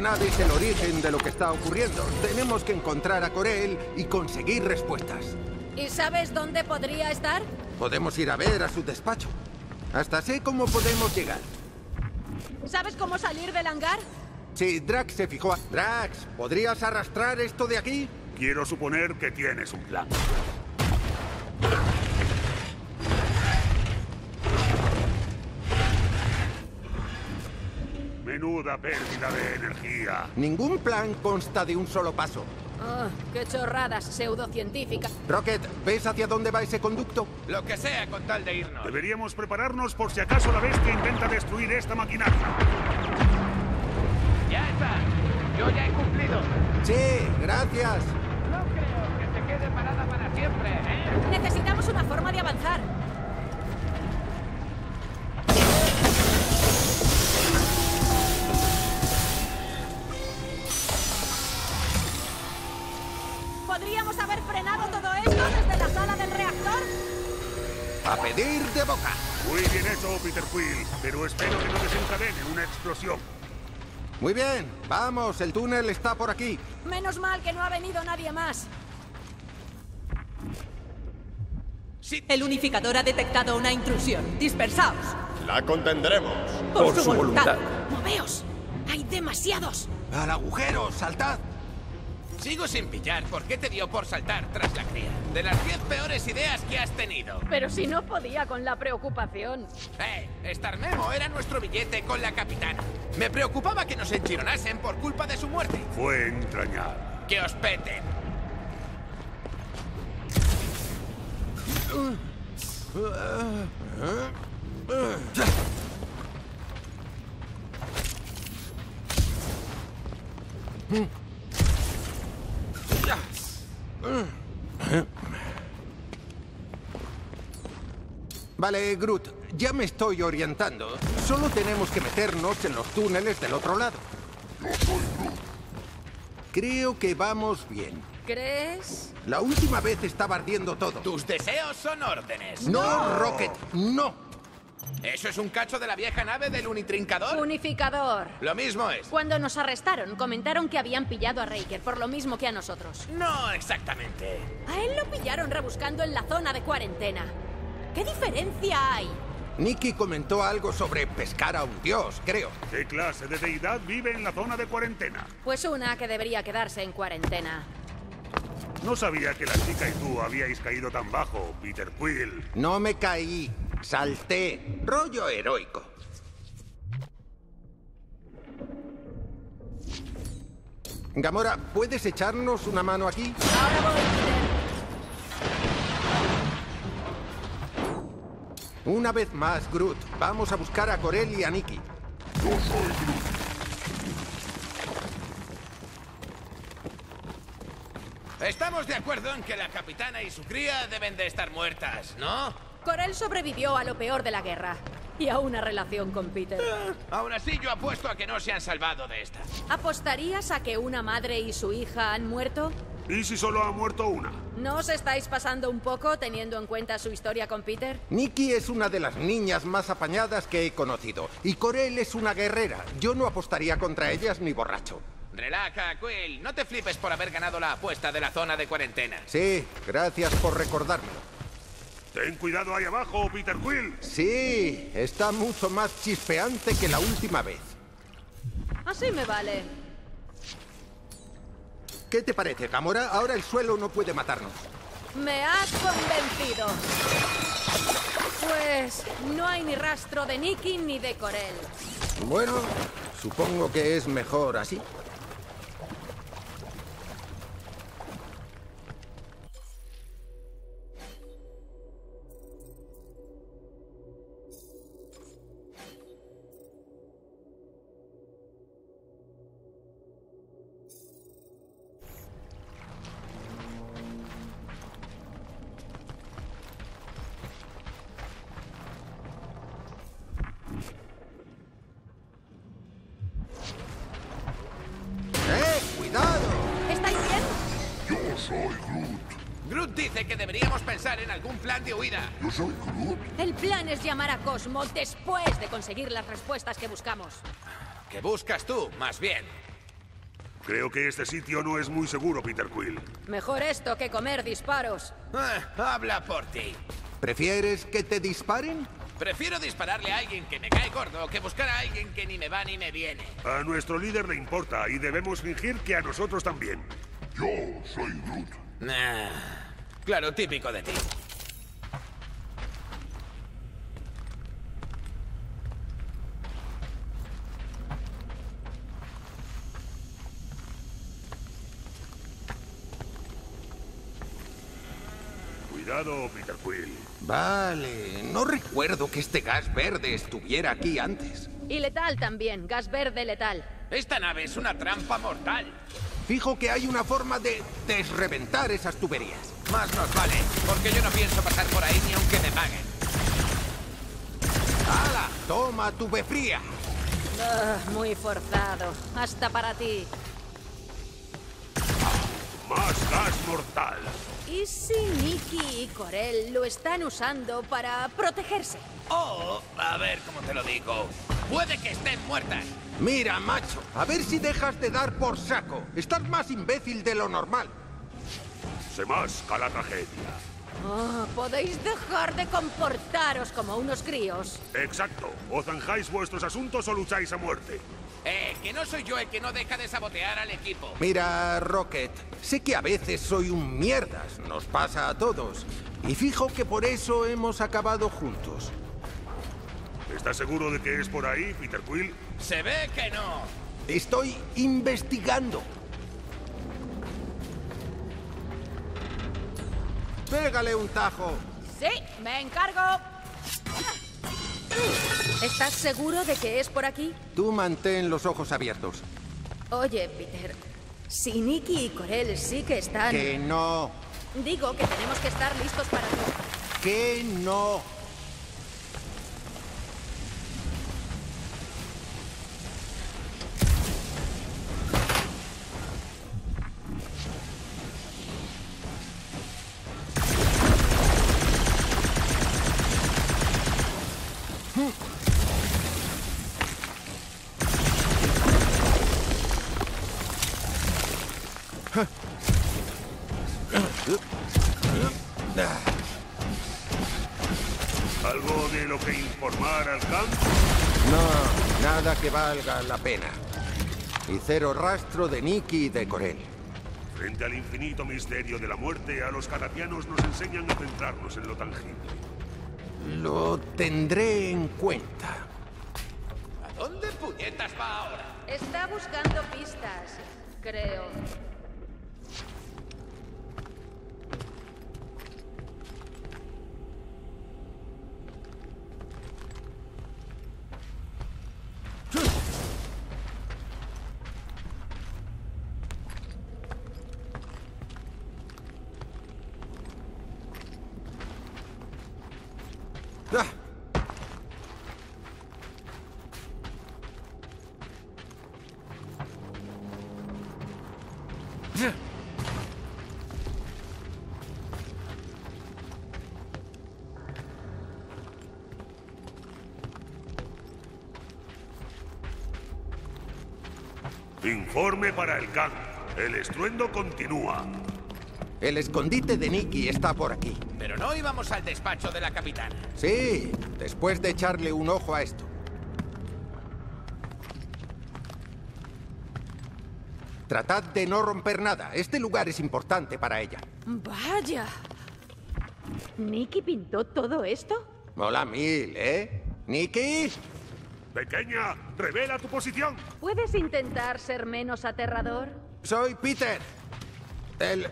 Nave es el origen de lo que está ocurriendo. Tenemos que encontrar a Corel y conseguir respuestas. ¿Y sabes dónde podría estar? Podemos ir a ver a su despacho. Hasta sé cómo podemos llegar. ¿Sabes cómo salir del hangar? Si Drax se fijó a... Drax, ¿podrías arrastrar esto de aquí? Quiero suponer que tienes un plan. Menuda pérdida de energía. Ningún plan consta de un solo paso. Oh, qué chorradas pseudocientíficas. Rocket, ¿ves hacia dónde va ese conducto? Lo que sea con tal de irnos. Deberíamos prepararnos por si acaso la bestia intenta destruir esta maquinaria. ¡Ya está! Yo ya he cumplido. Sí, gracias. No creo que se quede parada para siempre, ¿eh? Necesitamos una forma de avanzar. A pedir de boca. Muy bien hecho, Peter Quill, pero espero que no desencadene una explosión. Muy bien, vamos, el túnel está por aquí. Menos mal que no ha venido nadie más. Sí, El unificador ha detectado una intrusión. Dispersaos. La contendremos. Por, su, voluntad. ¡Moveos! ¡Hay demasiados! Al agujero, saltad. Sigo sin pillar por qué te dio por saltar tras la cría. De las 10 peores ideas que has tenido. Pero si no podía con la preocupación. Eh, Star Memo era nuestro billete con la capitana. Me preocupaba que nos enchironasen por culpa de su muerte. Fue entrañable. Que os peten. Vale, Groot, ya me estoy orientando. Solo tenemos que meternos en los túneles del otro lado. Creo que vamos bien. ¿Crees? La última vez estaba ardiendo todo. Tus deseos son órdenes. No, Rocket, no. ¿Eso es un cacho de la vieja nave del unitrincador? Unificador. Lo mismo es. Cuando nos arrestaron, comentaron que habían pillado a Raker por lo mismo que a nosotros. No exactamente. A él lo pillaron rebuscando en la zona de cuarentena. ¿Qué diferencia hay? Nicky comentó algo sobre pescar a un dios, creo. ¿Qué clase de deidad vive en la zona de cuarentena? Pues una que debería quedarse en cuarentena. No sabía que la chica y tú habíais caído tan bajo, Peter Quill. No me caí, salté. Rollo heroico. Gamora, ¿puedes echarnos una mano aquí? Ahora voy, Peter. Una vez más, Groot. Vamos a buscar a Corel y a Nikki. Yo soy Groot. Estamos de acuerdo en que la capitana y su cría deben de estar muertas, ¿no? Corel sobrevivió a lo peor de la guerra. Y a una relación con Peter. Aún así, yo apuesto a que no se han salvado de esta. ¿Apostarías a que una madre y su hija han muerto? ¿Y si solo ha muerto una? ¿No os estáis pasando un poco teniendo en cuenta su historia con Peter? Nikki es una de las niñas más apañadas que he conocido. Y Corel es una guerrera. Yo no apostaría contra ellas ni borracho. Relaja, Quill. No te flipes por haber ganado la apuesta de la zona de cuarentena. Sí, gracias por recordármelo. Ten cuidado ahí abajo, Peter Quill. Sí, está mucho más chispeante que la última vez. Así me vale. ¿Qué te parece, Gamora? Ahora el suelo no puede matarnos. Me has convencido. Pues no hay ni rastro de Nicky ni de Corel. Bueno, supongo que es mejor así. Dice que deberíamos pensar en algún plan de huida. Yo soy Groot. El plan es llamar a Cosmo después de conseguir las respuestas que buscamos. ¿Qué buscas tú, más bien? Creo que este sitio no es muy seguro, Peter Quill. Mejor esto que comer disparos. Ah, habla por ti. ¿Prefieres que te disparen? Prefiero dispararle a alguien que me cae gordo que buscar a alguien que ni me va ni me viene. A nuestro líder le importa y debemos fingir que a nosotros también. Yo soy Groot. Nah, claro, típico de ti. Cuidado, Peter Quill. Vale, no recuerdo que este gas verde estuviera aquí antes. Y letal también, gas verde letal. Esta nave es una trampa mortal. Fijo que hay una forma de desreventar esas tuberías. Más nos vale, porque yo no pienso pasar por ahí ni aunque me paguen. ¡Hala! Toma tu fría. Ah, muy forzado. Hasta para ti. Más gas mortal. ¿Y si Nicky y Corel lo están usando para protegerse? Oh, a ver cómo te lo digo. Puede que estén muertas. Mira, macho, a ver si dejas de dar por saco. Estás más imbécil de lo normal. Se masca la tragedia. Oh, ¿Podéis dejar de comportaros como unos críos? Exacto. O zanjáis vuestros asuntos o lucháis a muerte. Eh, que no soy yo el que no deja de sabotear al equipo. Mira, Rocket, sé que a veces soy un mierdas, nos pasa a todos. Y fijo que por eso hemos acabado juntos. ¿Estás seguro de que es por ahí, Peter Quill? Se ve que no. Estoy investigando. Pégale un tajo. Sí, me encargo. ¿Estás seguro de que es por aquí? Tú mantén los ojos abiertos. Oye, Peter, si Nicky y Corel sí que están... Que no. Digo que tenemos que estar listos para todo. Que no. Valga la pena. Y cero rastro de Nicky y de Corel. Frente al infinito misterio de la muerte, a los caratianos nos enseñan a centrarnos en lo tangible. Lo tendré en cuenta. ¿A dónde puñetas va ahora? Está buscando pistas, creo. Informe para el Khan. El estruendo continúa. El escondite de Nicky está por aquí. Pero no íbamos al despacho de la capitana. Sí, después de echarle un ojo a esto. Tratad de no romper nada. Este lugar es importante para ella. Vaya. ¿Nicky pintó todo esto? Mola mil, ¿eh? ¿Nicky? Pequeña, revela tu posición. ¿Puedes intentar ser menos aterrador? Soy Peter. El...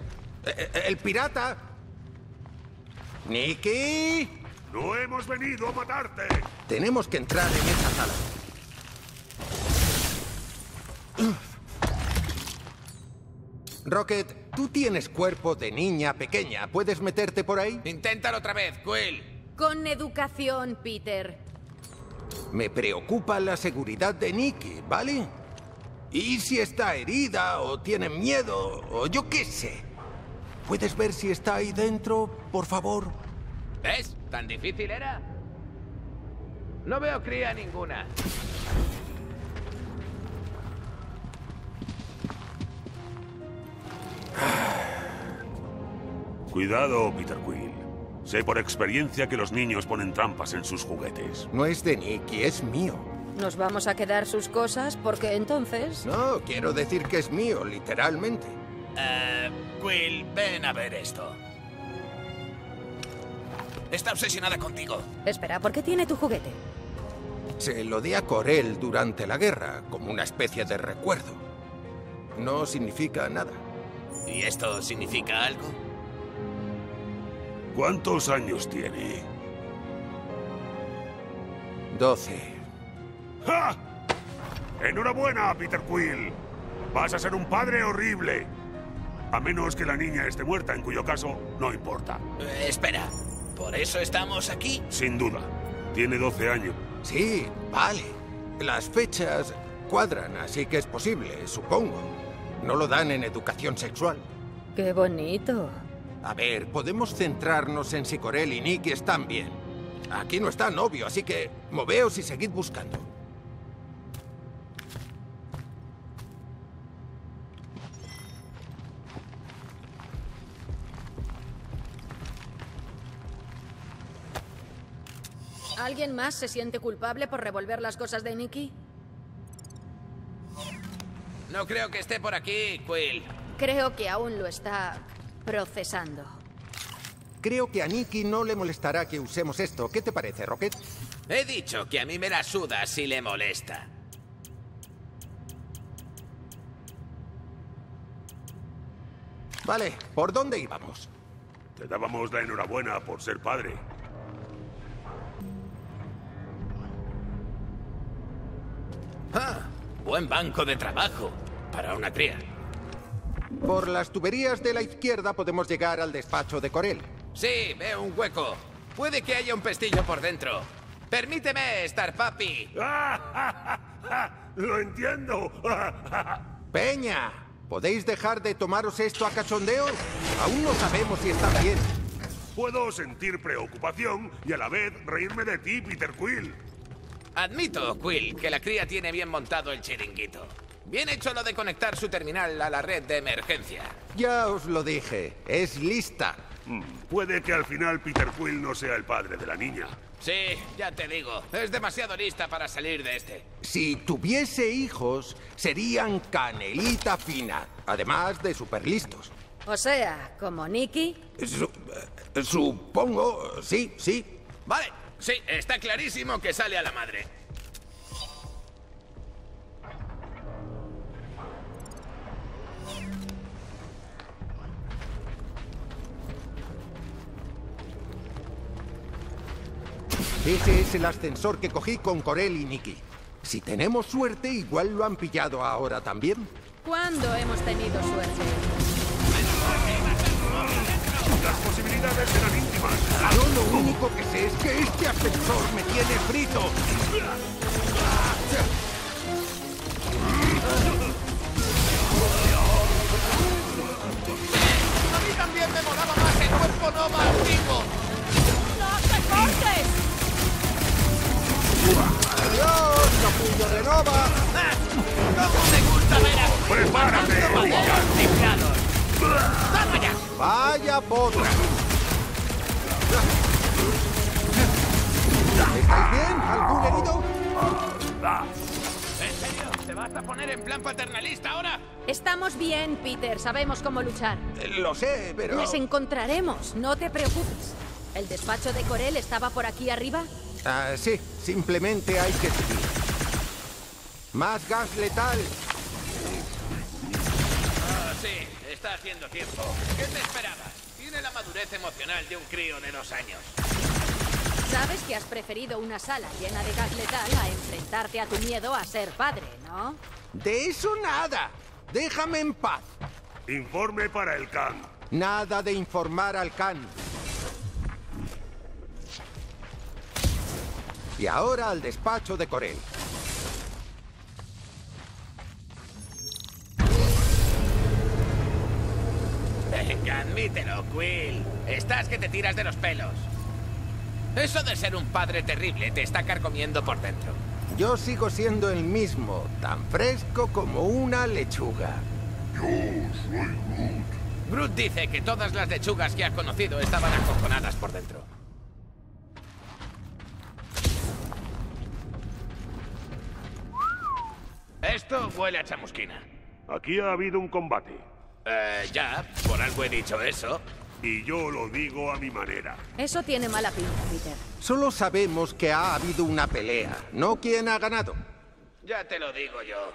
el, el pirata. ¿Nicky? No hemos venido a matarte. Tenemos que entrar en esa sala. Rocket, tú tienes cuerpo de niña pequeña. ¿Puedes meterte por ahí? Inténtalo otra vez, Quill. Con educación, Peter. Me preocupa la seguridad de Nicky, ¿vale? ¿Y si está herida o tiene miedo o yo qué sé? ¿Puedes ver si está ahí dentro, por favor? ¿Ves? ¿Tan difícil era? No veo cría ninguna. Cuidado, Peter Quill. Sé por experiencia que los niños ponen trampas en sus juguetes. No es de Nicky, es mío. ¿Nos vamos a quedar sus cosas? Porque entonces... No, quiero decir que es mío, literalmente. Eh, Quill, ven a ver esto. Está obsesionada contigo. Espera, ¿por qué tiene tu juguete? Se lo di a Corel durante la guerra, como una especie de recuerdo. No significa nada. ¿Y esto significa algo? ¿Cuántos años tiene? Doce. ¡Ja! Enhorabuena, Peter Quill. Vas a ser un padre horrible. A menos que la niña esté muerta, en cuyo caso no importa. Eh, espera, ¿por eso estamos aquí? Sin duda. Tiene 12 años. Sí, vale. Las fechas cuadran, así que es posible, supongo. No lo dan en educación sexual. ¡Qué bonito! A ver, podemos centrarnos en si Corel y Nick están bien. Aquí no está novio, así que moveos y seguid buscando. ¿Alguien más se siente culpable por revolver las cosas de Nicky? No creo que esté por aquí, Quill. Creo que aún lo está procesando. Creo que a Nicky no le molestará que usemos esto. ¿Qué te parece, Rocket? He dicho que a mí me la suda si le molesta. Vale, ¿por dónde íbamos? Te dábamos la enhorabuena por ser padre. Ah, buen banco de trabajo para una cría. Por las tuberías de la izquierda podemos llegar al despacho de Corel. Sí, veo un hueco. Puede que haya un pestillo por dentro. Permíteme, Star Papi. ¡Lo entiendo! Peña, ¿podéis dejar de tomaros esto a cachondeo? Aún no sabemos si está bien. Puedo sentir preocupación y a la vez reírme de ti, Peter Quill. Admito, Quill, que la cría tiene bien montado el chiringuito. Bien hecho lo de conectar su terminal a la red de emergencia. Ya os lo dije, es lista. Mm, Puede que al final Peter Quill no sea el padre de la niña. Sí, ya te digo, es demasiado lista para salir de este. Si tuviese hijos, serían canelita fina, además de super listos. O sea, como Nicky. Su- eh, supongo, sí, sí. Vale, sí, está clarísimo que sale a la madre. Ese es el ascensor que cogí con Corel y Nicky. Si tenemos suerte, igual lo han pillado ahora también. ¿Cuándo hemos tenido suerte? Las posibilidades eran íntimas. Yo lo único que sé es que este ascensor me tiene frito. A mí también me molaba más el cuerpo Nova antiguo. ¡No te cortes! ¡Adiós, capullo de Nova! ¿Cómo me gusta ver a ¡Prepárate! ¡Vaya potra! ¿Estáis bien? ¿Algún herido? ¿En serio? ¿Te vas a poner en plan paternalista ahora? Estamos bien, Peter. Sabemos cómo luchar. Lo sé, pero... Les encontraremos. No te preocupes. ¿El despacho de Corel estaba por aquí arriba? Ah, sí, simplemente hay que seguir. Más gas letal. Ah, sí, está haciendo tiempo. ¿Qué te esperabas? Tiene la madurez emocional de un crío de dos años. Sabes que has preferido una sala llena de gas letal a enfrentarte a tu miedo a ser padre, ¿no? De eso nada. Déjame en paz. Informe para el Khan. Nada de informar al Khan. Y ahora al despacho de Corel. Venga, admítelo, Quill. Estás que te tiras de los pelos. Eso de ser un padre terrible te está carcomiendo por dentro. Yo sigo siendo el mismo, tan fresco como una lechuga. Yo soy Groot. Groot dice que todas las lechugas que ha conocido estaban acojonadas por dentro. Esto huele a chamusquina. Aquí ha habido un combate. Eh, ya, por algo he dicho eso. Y yo lo digo a mi manera. Eso tiene mala pinta, Peter. Solo sabemos que ha habido una pelea, no quién ha ganado. Ya te lo digo yo.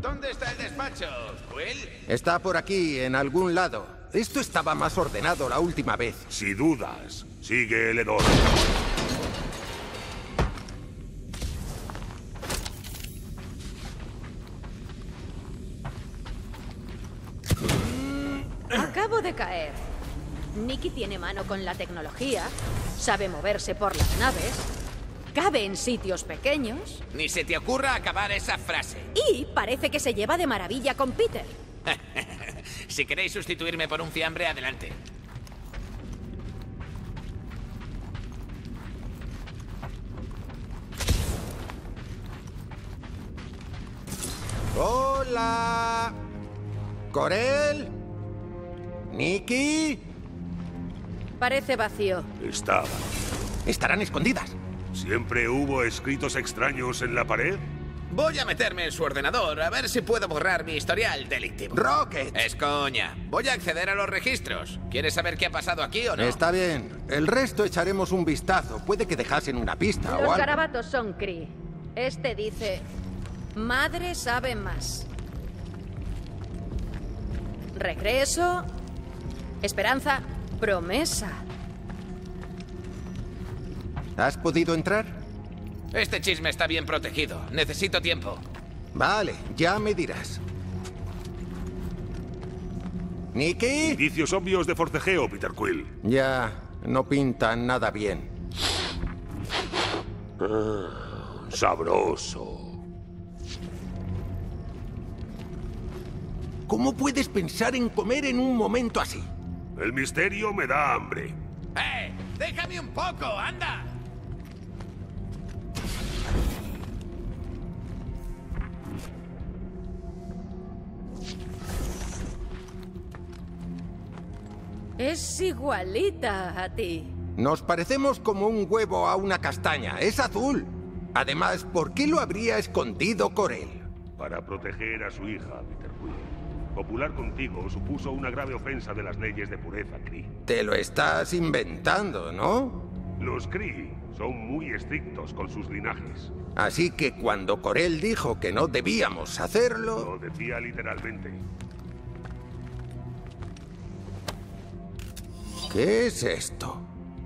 ¿Dónde está el despacho, Quill? Está por aquí, en algún lado. Esto estaba más ordenado la última vez. Si dudas, sigue el hedor. Acabo de caer. Nicky tiene mano con la tecnología, sabe moverse por las naves, cabe en sitios pequeños Ni se te ocurra acabar esa frase. y parece que se lleva de maravilla con Peter. Si queréis sustituirme por un fiambre, adelante. ¡Hola! ¿Corel? ¿Nicky? Parece vacío. Estaba. Estarán escondidas. ¿Siempre hubo escritos extraños en la pared? Voy a meterme en su ordenador a ver si puedo borrar mi historial delictivo. ¡Rocket! Es coña. Voy a acceder a los registros. ¿Quieres saber qué ha pasado aquí o no? Está bien. El resto echaremos un vistazo. Puede que dejasen una pista o Los algo. garabatos son Cree. Este dice... Madre sabe más. Regreso. Esperanza. Promesa. ¿Has podido entrar? Este chisme está bien protegido. Necesito tiempo. Vale, ya me dirás. ¿Nicky? Indicios obvios de forcejeo, Peter Quill. Ya, no pintan nada bien. Sabroso. ¿Cómo puedes pensar en comer en un momento así? El misterio me da hambre. ¡Eh! ¡Déjame un poco! ¡Anda! Es igualita a ti. Nos parecemos como un huevo a una castaña. Es azul. Además, ¿por qué lo habría escondido Corel? Para proteger a su hija, Peter Quill. Copular contigo supuso una grave ofensa de las leyes de pureza Kree. Te lo estás inventando, ¿no? Los Kree son muy estrictos con sus linajes. Así que cuando Corel dijo que no debíamos hacerlo... Lo decía literalmente. ¿Qué es esto?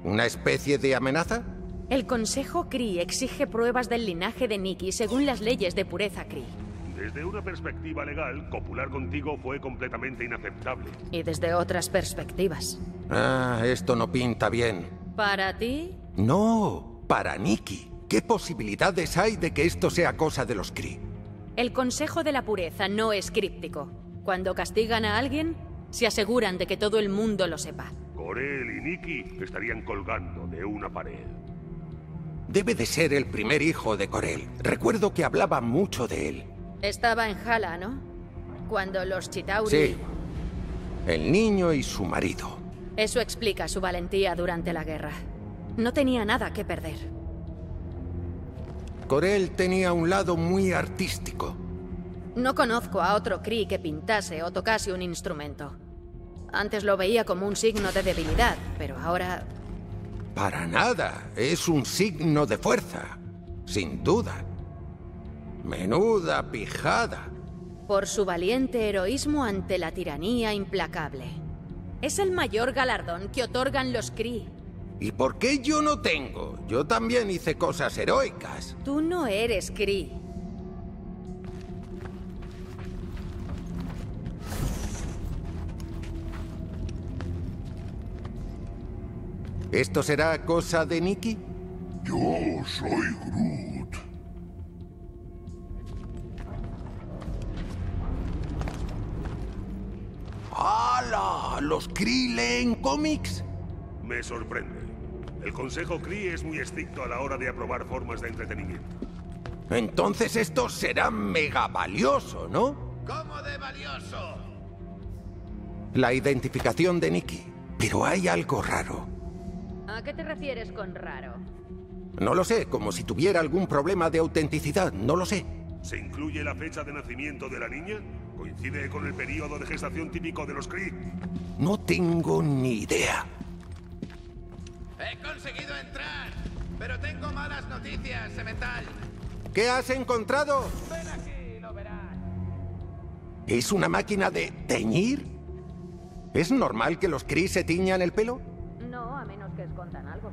¿Una especie de amenaza? El Consejo Cree exige pruebas del linaje de Nicky según las leyes de pureza Cree. Desde una perspectiva legal, copular contigo fue completamente inaceptable. Y desde otras perspectivas. Ah, esto no pinta bien. ¿Para ti? No, para Nikki. ¿Qué posibilidades hay de que esto sea cosa de los Kree? El Consejo de la Pureza no es críptico. Cuando castigan a alguien, se aseguran de que todo el mundo lo sepa. Corel y Nikki estarían colgando de una pared. Debe de ser el primer hijo de Corel. Recuerdo que hablaba mucho de él. Estaba en Hala, ¿no? Cuando los Chitauri... Sí. El niño y su marido. Eso explica su valentía durante la guerra. No tenía nada que perder. Corel tenía un lado muy artístico. No conozco a otro Kree que pintase o tocase un instrumento. Antes lo veía como un signo de debilidad, pero ahora... Para nada. Es un signo de fuerza. Sin duda. Menuda pijada. Por su valiente heroísmo ante la tiranía implacable. Es el mayor galardón que otorgan los Kree. ¿Y por qué yo no tengo? Yo también hice cosas heroicas. Tú no eres Kree. ¿Esto será cosa de Nikki? Yo soy Groot. ¡Hala! ¿Los Kree leen cómics? Me sorprende. El Consejo Kree es muy estricto a la hora de aprobar formas de entretenimiento. Entonces esto será mega valioso, ¿no? ¿Cómo de valioso? La identificación de Nikki. Pero hay algo raro. ¿A qué te refieres con raro? No lo sé, como si tuviera algún problema de autenticidad, no lo sé. ¿Se incluye la fecha de nacimiento de la niña? ¿Coincide con el periodo de gestación típico de los Kree? No tengo ni idea. He conseguido entrar, pero tengo malas noticias, Semental. ¿Qué has encontrado? Ven aquí, lo verás. ¿Es una máquina de teñir? ¿Es normal que los Kree se tiñan el pelo? No, a menos que escondan algo.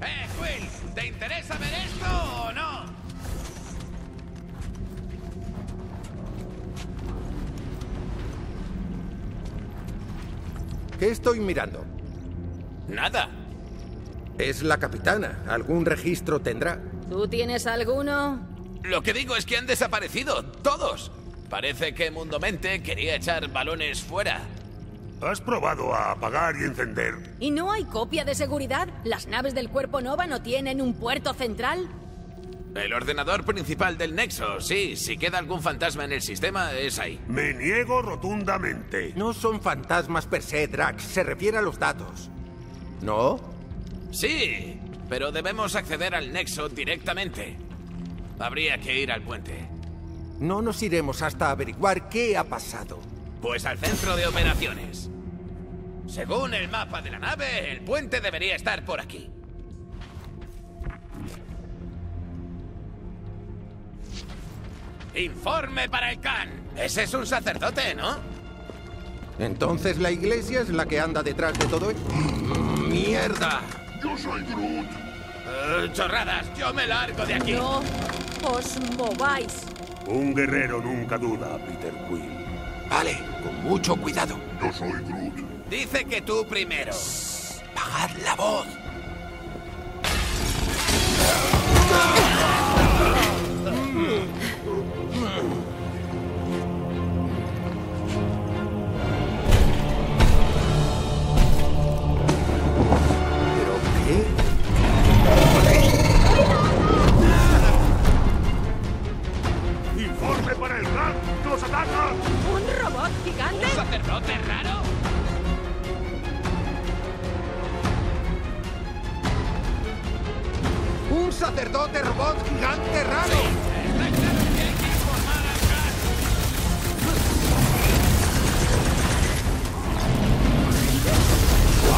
¡Eh, Quill! ¿Te interesa ver esto o no? ¿Qué estoy mirando? Nada. Es la capitana. ¿Algún registro tendrá? ¿Tú tienes alguno? Lo que digo es que han desaparecido, todos. Parece que Mundomente quería echar balones fuera. ¿Has probado a apagar y encender? ¿Y no hay copia de seguridad? ¿Las naves del Cuerpo Nova no tienen un puerto central? El ordenador principal del Nexo, sí. Si queda algún fantasma en el sistema, es ahí. Me niego rotundamente. No son fantasmas per se, Drax. Se refiere a los datos. ¿No? Sí, pero debemos acceder al Nexo directamente. Habría que ir al puente. No nos iremos hasta averiguar qué ha pasado. Pues al centro de operaciones. Según el mapa de la nave, el puente debería estar por aquí. Informe para el Khan. Ese es un sacerdote, ¿no? Entonces la iglesia es la que anda detrás de todo esto. ¡Mierda! Yo soy Groot. Eh, chorradas, yo me largo de aquí. No os mováis. Un guerrero nunca duda, Peter Quill. Vale, con mucho cuidado. Yo soy Groot. Dice que tú primero. Pagad la voz. ¿Pero sacerdote raro? ¡Un sacerdote robot gigante raro!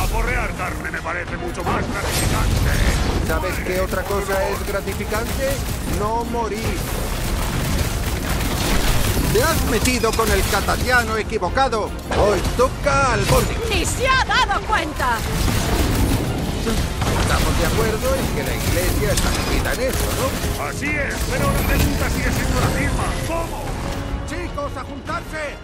Aporrear carne me parece mucho más gratificante. ¿Sabes qué otra cosa es gratificante? No morir. ¡Te has metido con el cataliano equivocado! ¡Hoy toca al bondi! ¡Ni se ha dado cuenta! Estamos de acuerdo en que la iglesia está metida en eso, ¿no? Así es, pero la pregunta sigue siendo la misma. ¿Cómo? ¡Chicos, a juntarse!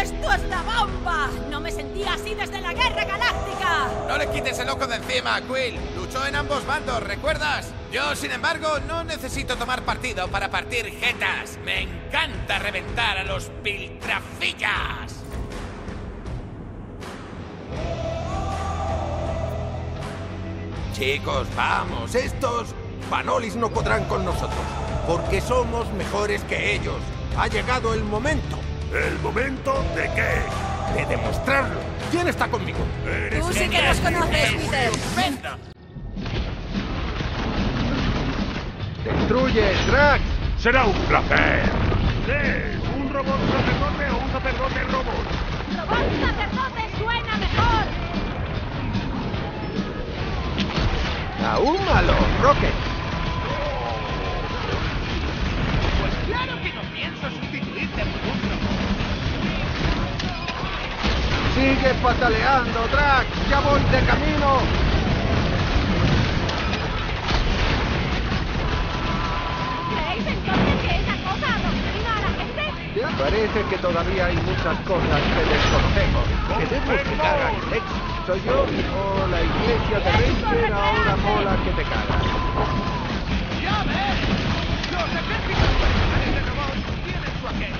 ¡Esto es la bomba! No me sentía así desde la Guerra Galáctica. No le quites el ojo de encima, Quill. En ambos bandos, ¿recuerdas? Yo, sin embargo, no necesito tomar partido para partir jetas. Me encanta reventar a los piltrafillas. Chicos, vamos, estos panolis no podrán con nosotros, porque somos mejores que ellos. Ha llegado el momento. ¿El momento de qué? De demostrarlo. ¿Quién está conmigo? Tú sí que nos conoces, Peter. ¡Destruye, Drax! Será un placer. ¿Qué es? ¿Un robot sacerdote o un sacerdote robot? Robot sacerdote suena mejor. ¡Ahúmalo, Rocket! Pues claro que no pienso sustituirte por un robot. ¡Sigue pataleando, Drax! ¡Ya voy de camino! Parece que todavía hay muchas cosas que desconocemos. Queremos que hagan el éxito. ¿Soy yo o la iglesia de Ranger ahora mola que te cagas? ¡Ya ves! Los ejércitos personales de robots tienen su aquel.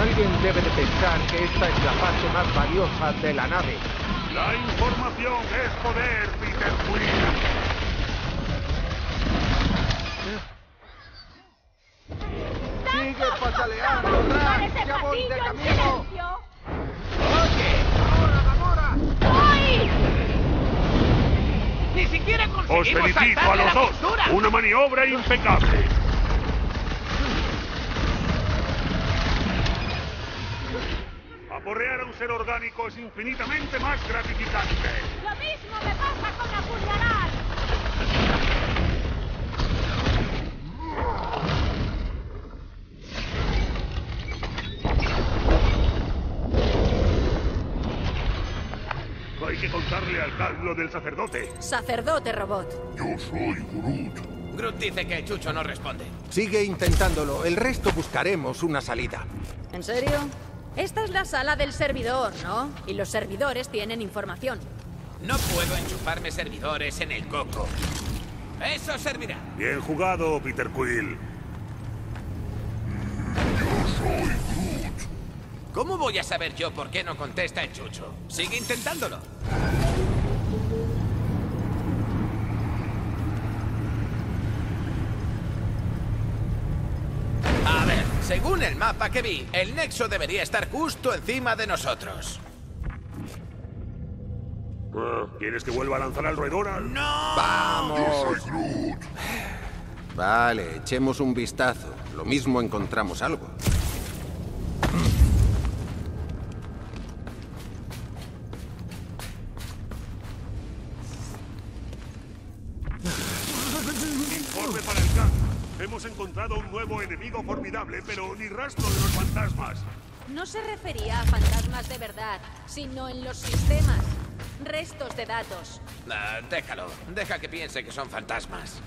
Alguien debe de pensar que esta es la parte más valiosa de la nave. La información es poder, Peter Quill. ¡Sigue pataleando. Ni siquiera Os conseguimos felicito a los la dos. Una maniobra impecable. Aporrear a un ser orgánico es infinitamente más gratificante. Lo mismo me pasa con apuñalar. Hay que contarle al Cal lo del sacerdote. Sacerdote robot. Yo soy Groot. Groot dice que Chucho no responde. Sigue intentándolo. El resto buscaremos una salida. ¿En serio? Esta es la sala del servidor, ¿no? Y los servidores tienen información. No puedo enchufarme servidores en el coco. Eso servirá. Bien jugado, Peter Quill. ¿Cómo voy a saber yo por qué no contesta el Chucho? Sigue intentándolo. A ver, según el mapa que vi, el nexo debería estar justo encima de nosotros. Ah, ¿Quieres que vuelva a lanzar al roedor? al- ¡No! ¡Vamos! Vale, echemos un vistazo. Lo mismo encontramos algo. Enemigo formidable, pero ni rastro de los fantasmas. No se refería a fantasmas de verdad, sino en los sistemas. Restos de datos. Ah, déjalo. Deja que piense que son fantasmas.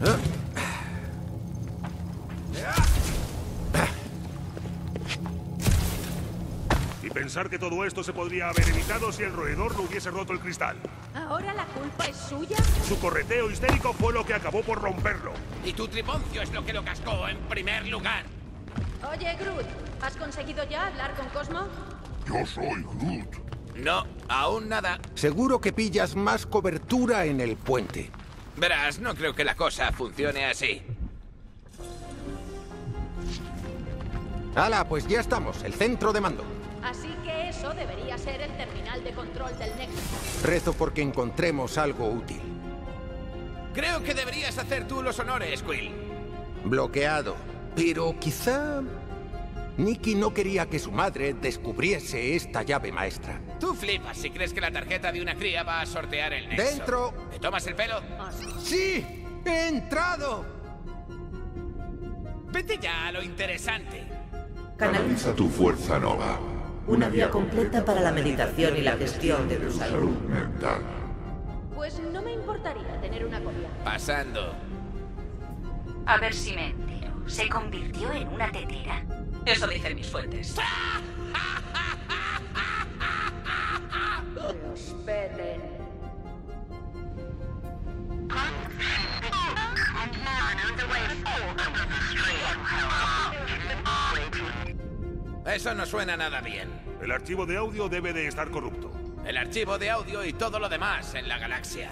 Y pensar que todo esto se podría haber evitado si el roedor no hubiese roto el cristal. ¿Ahora la culpa es suya? Su correteo histérico fue lo que acabó por romperlo. Y tu triponcio es lo que lo cascó en primer lugar. Oye, Groot, ¿has conseguido ya hablar con Cosmo? Yo soy Groot. No, aún nada. Seguro que pillas más cobertura en el puente. Verás, no creo que la cosa funcione así. Hala, pues ya estamos. El centro de mando. Así que eso debería ser el terminal de control del Nexus. Rezo porque encontremos algo útil. Creo que deberías hacer tú los honores, Quill. Bloqueado. Pero quizá... Nicky no quería que su madre descubriese esta llave maestra. Tú flipas si crees que la tarjeta de una cría va a sortear el nexo. ¡Dentro! ¿Te tomas el pelo? ¡Sí! ¡He entrado! Vete ya a lo interesante. Canaliza tu fuerza nova. Una vía completa para la meditación y la gestión de tu salud. mental. Pues no me importaría tener una copia. Pasando. A ver si me entero. ¿Se convirtió en una tetera? Eso dicen mis fuentes. Los peten. Eso no suena nada bien. El archivo de audio debe de estar corrupto. El archivo de audio y todo lo demás en la galaxia.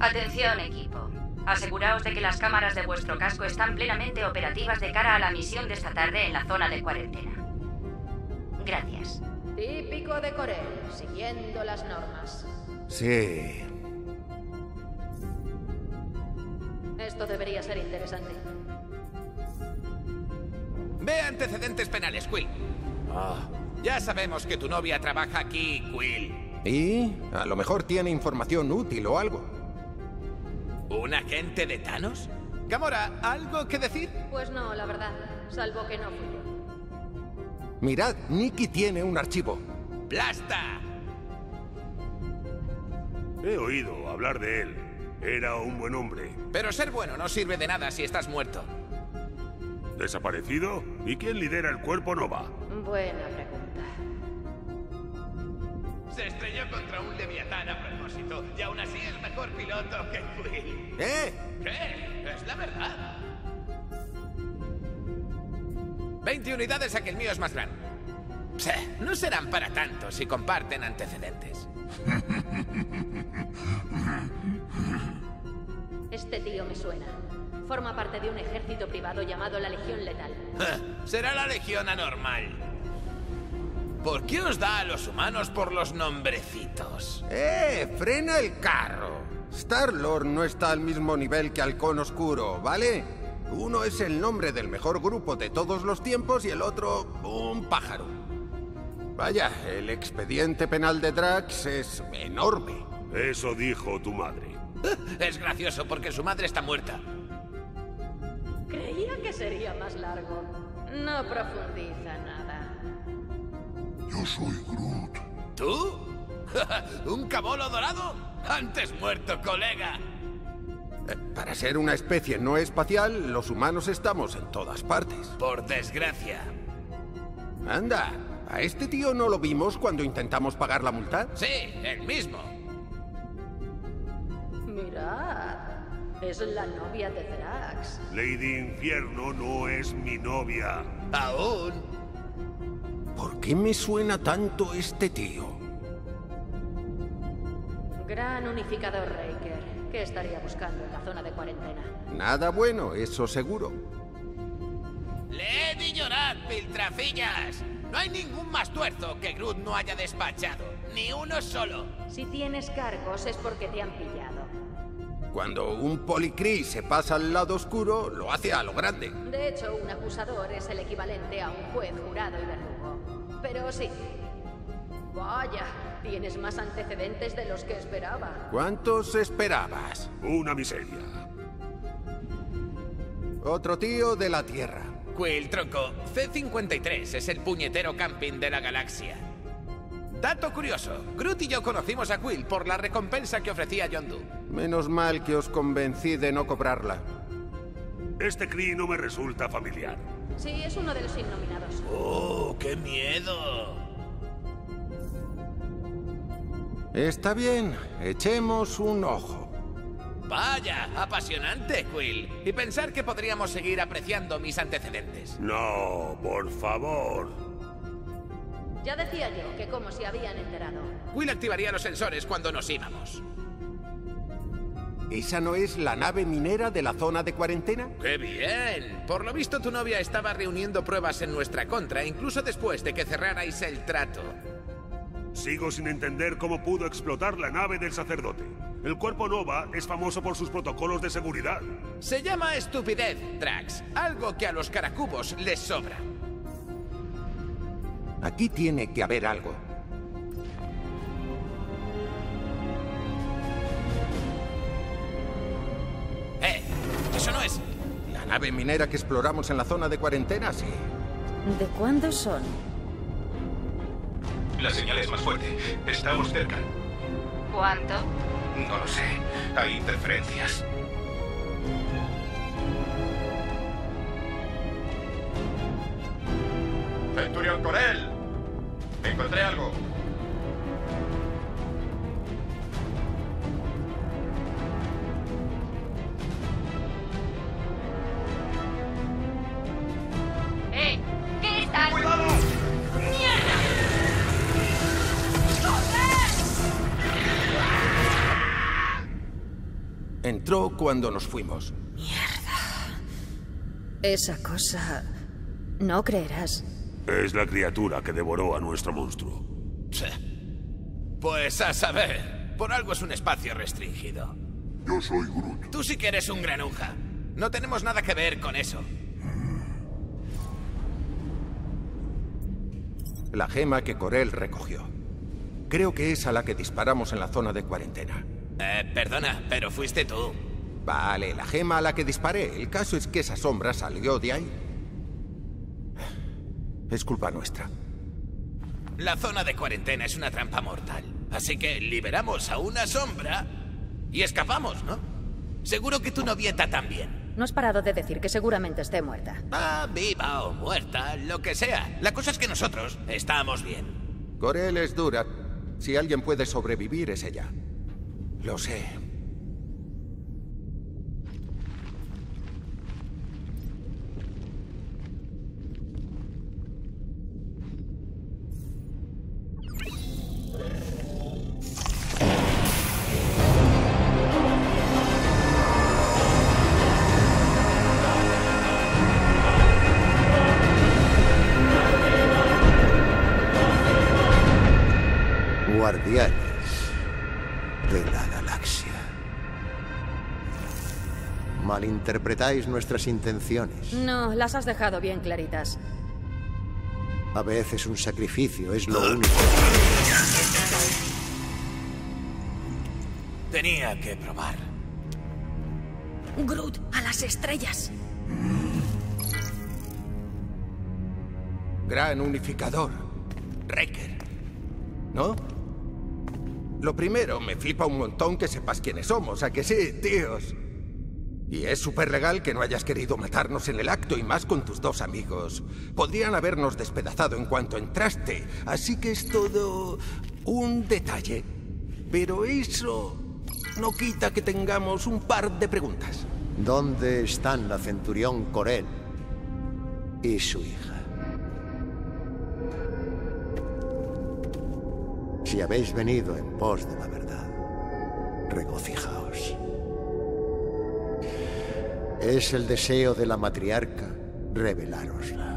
Atención, equipo. Aseguraos de que las cámaras de vuestro casco están plenamente operativas de cara a la misión de esta tarde en la zona de cuarentena. Gracias. Típico de Corel, siguiendo las normas. Sí. Esto debería ser interesante. Ve antecedentes penales, Quill. Ah, ya sabemos que tu novia trabaja aquí, Quill. Y a lo mejor tiene información útil o algo. ¿Un agente de Thanos? Gamora, ¿algo que decir? Pues no, la verdad. Salvo que no fui yo. Mirad, Nicky tiene un archivo. ¡Blasta! He oído hablar de él. Era un buen hombre. Pero ser bueno no sirve de nada si estás muerto. ¿Desaparecido? ¿Y quién lidera el cuerpo Nova? Buena pregunta. Se estrelló contra un leviatán a propósito y aún así es mejor piloto que Quill. ¿Eh? ¿Qué? Es la verdad. 20 unidades a que el mío es más grande. Pse, no serán para tanto si comparten antecedentes. Este tío me suena. Forma parte de un ejército privado llamado la Legión Letal. Será la Legión Anormal. ¿Por qué os da a los humanos por los nombrecitos? ¡Eh! ¡Frena el carro! Star-Lord no está al mismo nivel que Halcón Oscuro, ¿vale? Uno es el nombre del mejor grupo de todos los tiempos y el otro un pájaro. Vaya, el expediente penal de Drax es enorme. Eso dijo tu madre. Es gracioso porque su madre está muerta. Sería más largo. No profundiza nada. Yo soy Groot. ¿Tú? ¿Un cabolo dorado? Antes muerto, colega. Eh, Para ser una especie no espacial, los humanos estamos en todas partes. Por desgracia. Anda, ¿a este tío no lo vimos cuando intentamos pagar la multa? Sí, el mismo. Mirad. Es la novia de Drax. Lady Infierno no es mi novia. Aún. ¿Por qué me suena tanto este tío? Gran unificador Raker. ¿Qué estaría buscando en la zona de cuarentena? Nada bueno, eso seguro. Leed y llorad, piltrafillas. No hay ningún más tuerzo que Groot no haya despachado. Ni uno solo. Si tienes cargos es porque te han pillado. Cuando un policrí se pasa al lado oscuro, lo hace a lo grande. De hecho, un acusador es el equivalente a un juez jurado y verdugo. Pero sí. Vaya, tienes más antecedentes de los que esperaba. ¿Cuántos esperabas? Una miseria. Otro tío de la Tierra. Quill, tronco. C-53 es el puñetero camping de la galaxia. Dato curioso. Groot y yo conocimos a Quill por la recompensa que ofrecía Yondu. Menos mal que os convencí de no cobrarla. Este Kree no me resulta familiar. Sí, es uno de los innominados. ¡Oh, qué miedo! Está bien, echemos un ojo. Vaya, apasionante, Quill. Y pensar que podríamos seguir apreciando mis antecedentes. No, por favor. Ya decía yo que como se habían enterado. Quill activaría los sensores cuando nos íbamos. ¿Esa no es la nave minera de la zona de cuarentena? ¡Qué bien! Por lo visto tu novia estaba reuniendo pruebas en nuestra contra, incluso después de que cerrarais el trato. Sigo sin entender cómo pudo explotar la nave del sacerdote. El cuerpo Nova es famoso por sus protocolos de seguridad. Se llama estupidez, Drax. Algo que a los caracubos les sobra. Aquí tiene que haber algo. ¡Eh! ¡Eso no es! La nave minera que exploramos en la zona de cuarentena, sí. ¿De cuándo son? La señal es más fuerte. Estamos cerca. ¿Cuánto? No lo sé. Hay interferencias. Centurión Corel. Encontré algo. ¿Qué estás? ¡Cuidado! Entró cuando nos fuimos. Esa cosa... No creerás. Es la criatura que devoró a nuestro monstruo. Pues a saber. Por algo es un espacio restringido. Yo soy Groot. Tú sí que eres un granuja. No tenemos nada que ver con eso. La gema que Corel recogió. Creo que es a la que disparamos en la zona de cuarentena. Eh, perdona, pero fuiste tú. Vale, la gema a la que disparé. El caso es que esa sombra salió de ahí. Es culpa nuestra. La zona de cuarentena es una trampa mortal. Así que liberamos a una sombra y escapamos, ¿no? Seguro que tu novieta también. No has parado de decir que seguramente esté muerta. Ah, viva o muerta, lo que sea. La cosa es que nosotros estamos bien. Corel es dura. Si alguien puede sobrevivir es ella. Lo sé. Malinterpretáis nuestras intenciones. No, las has dejado bien claritas. A veces un sacrificio es lo único. Tenía que probar. Groot, a las estrellas. Gran unificador. Recker. ¿No? Lo primero, me flipa un montón que sepas quiénes somos, ¿a que sí, tíos? Y es súper legal que no hayas querido matarnos en el acto y más con tus dos amigos. Podrían habernos despedazado en cuanto entraste, así que es todo un detalle. Pero eso no quita que tengamos un par de preguntas. ¿Dónde están la centurión Corel y su hija? Si habéis venido en pos de la verdad, regocijaos. Es el deseo de la matriarca revelárosla.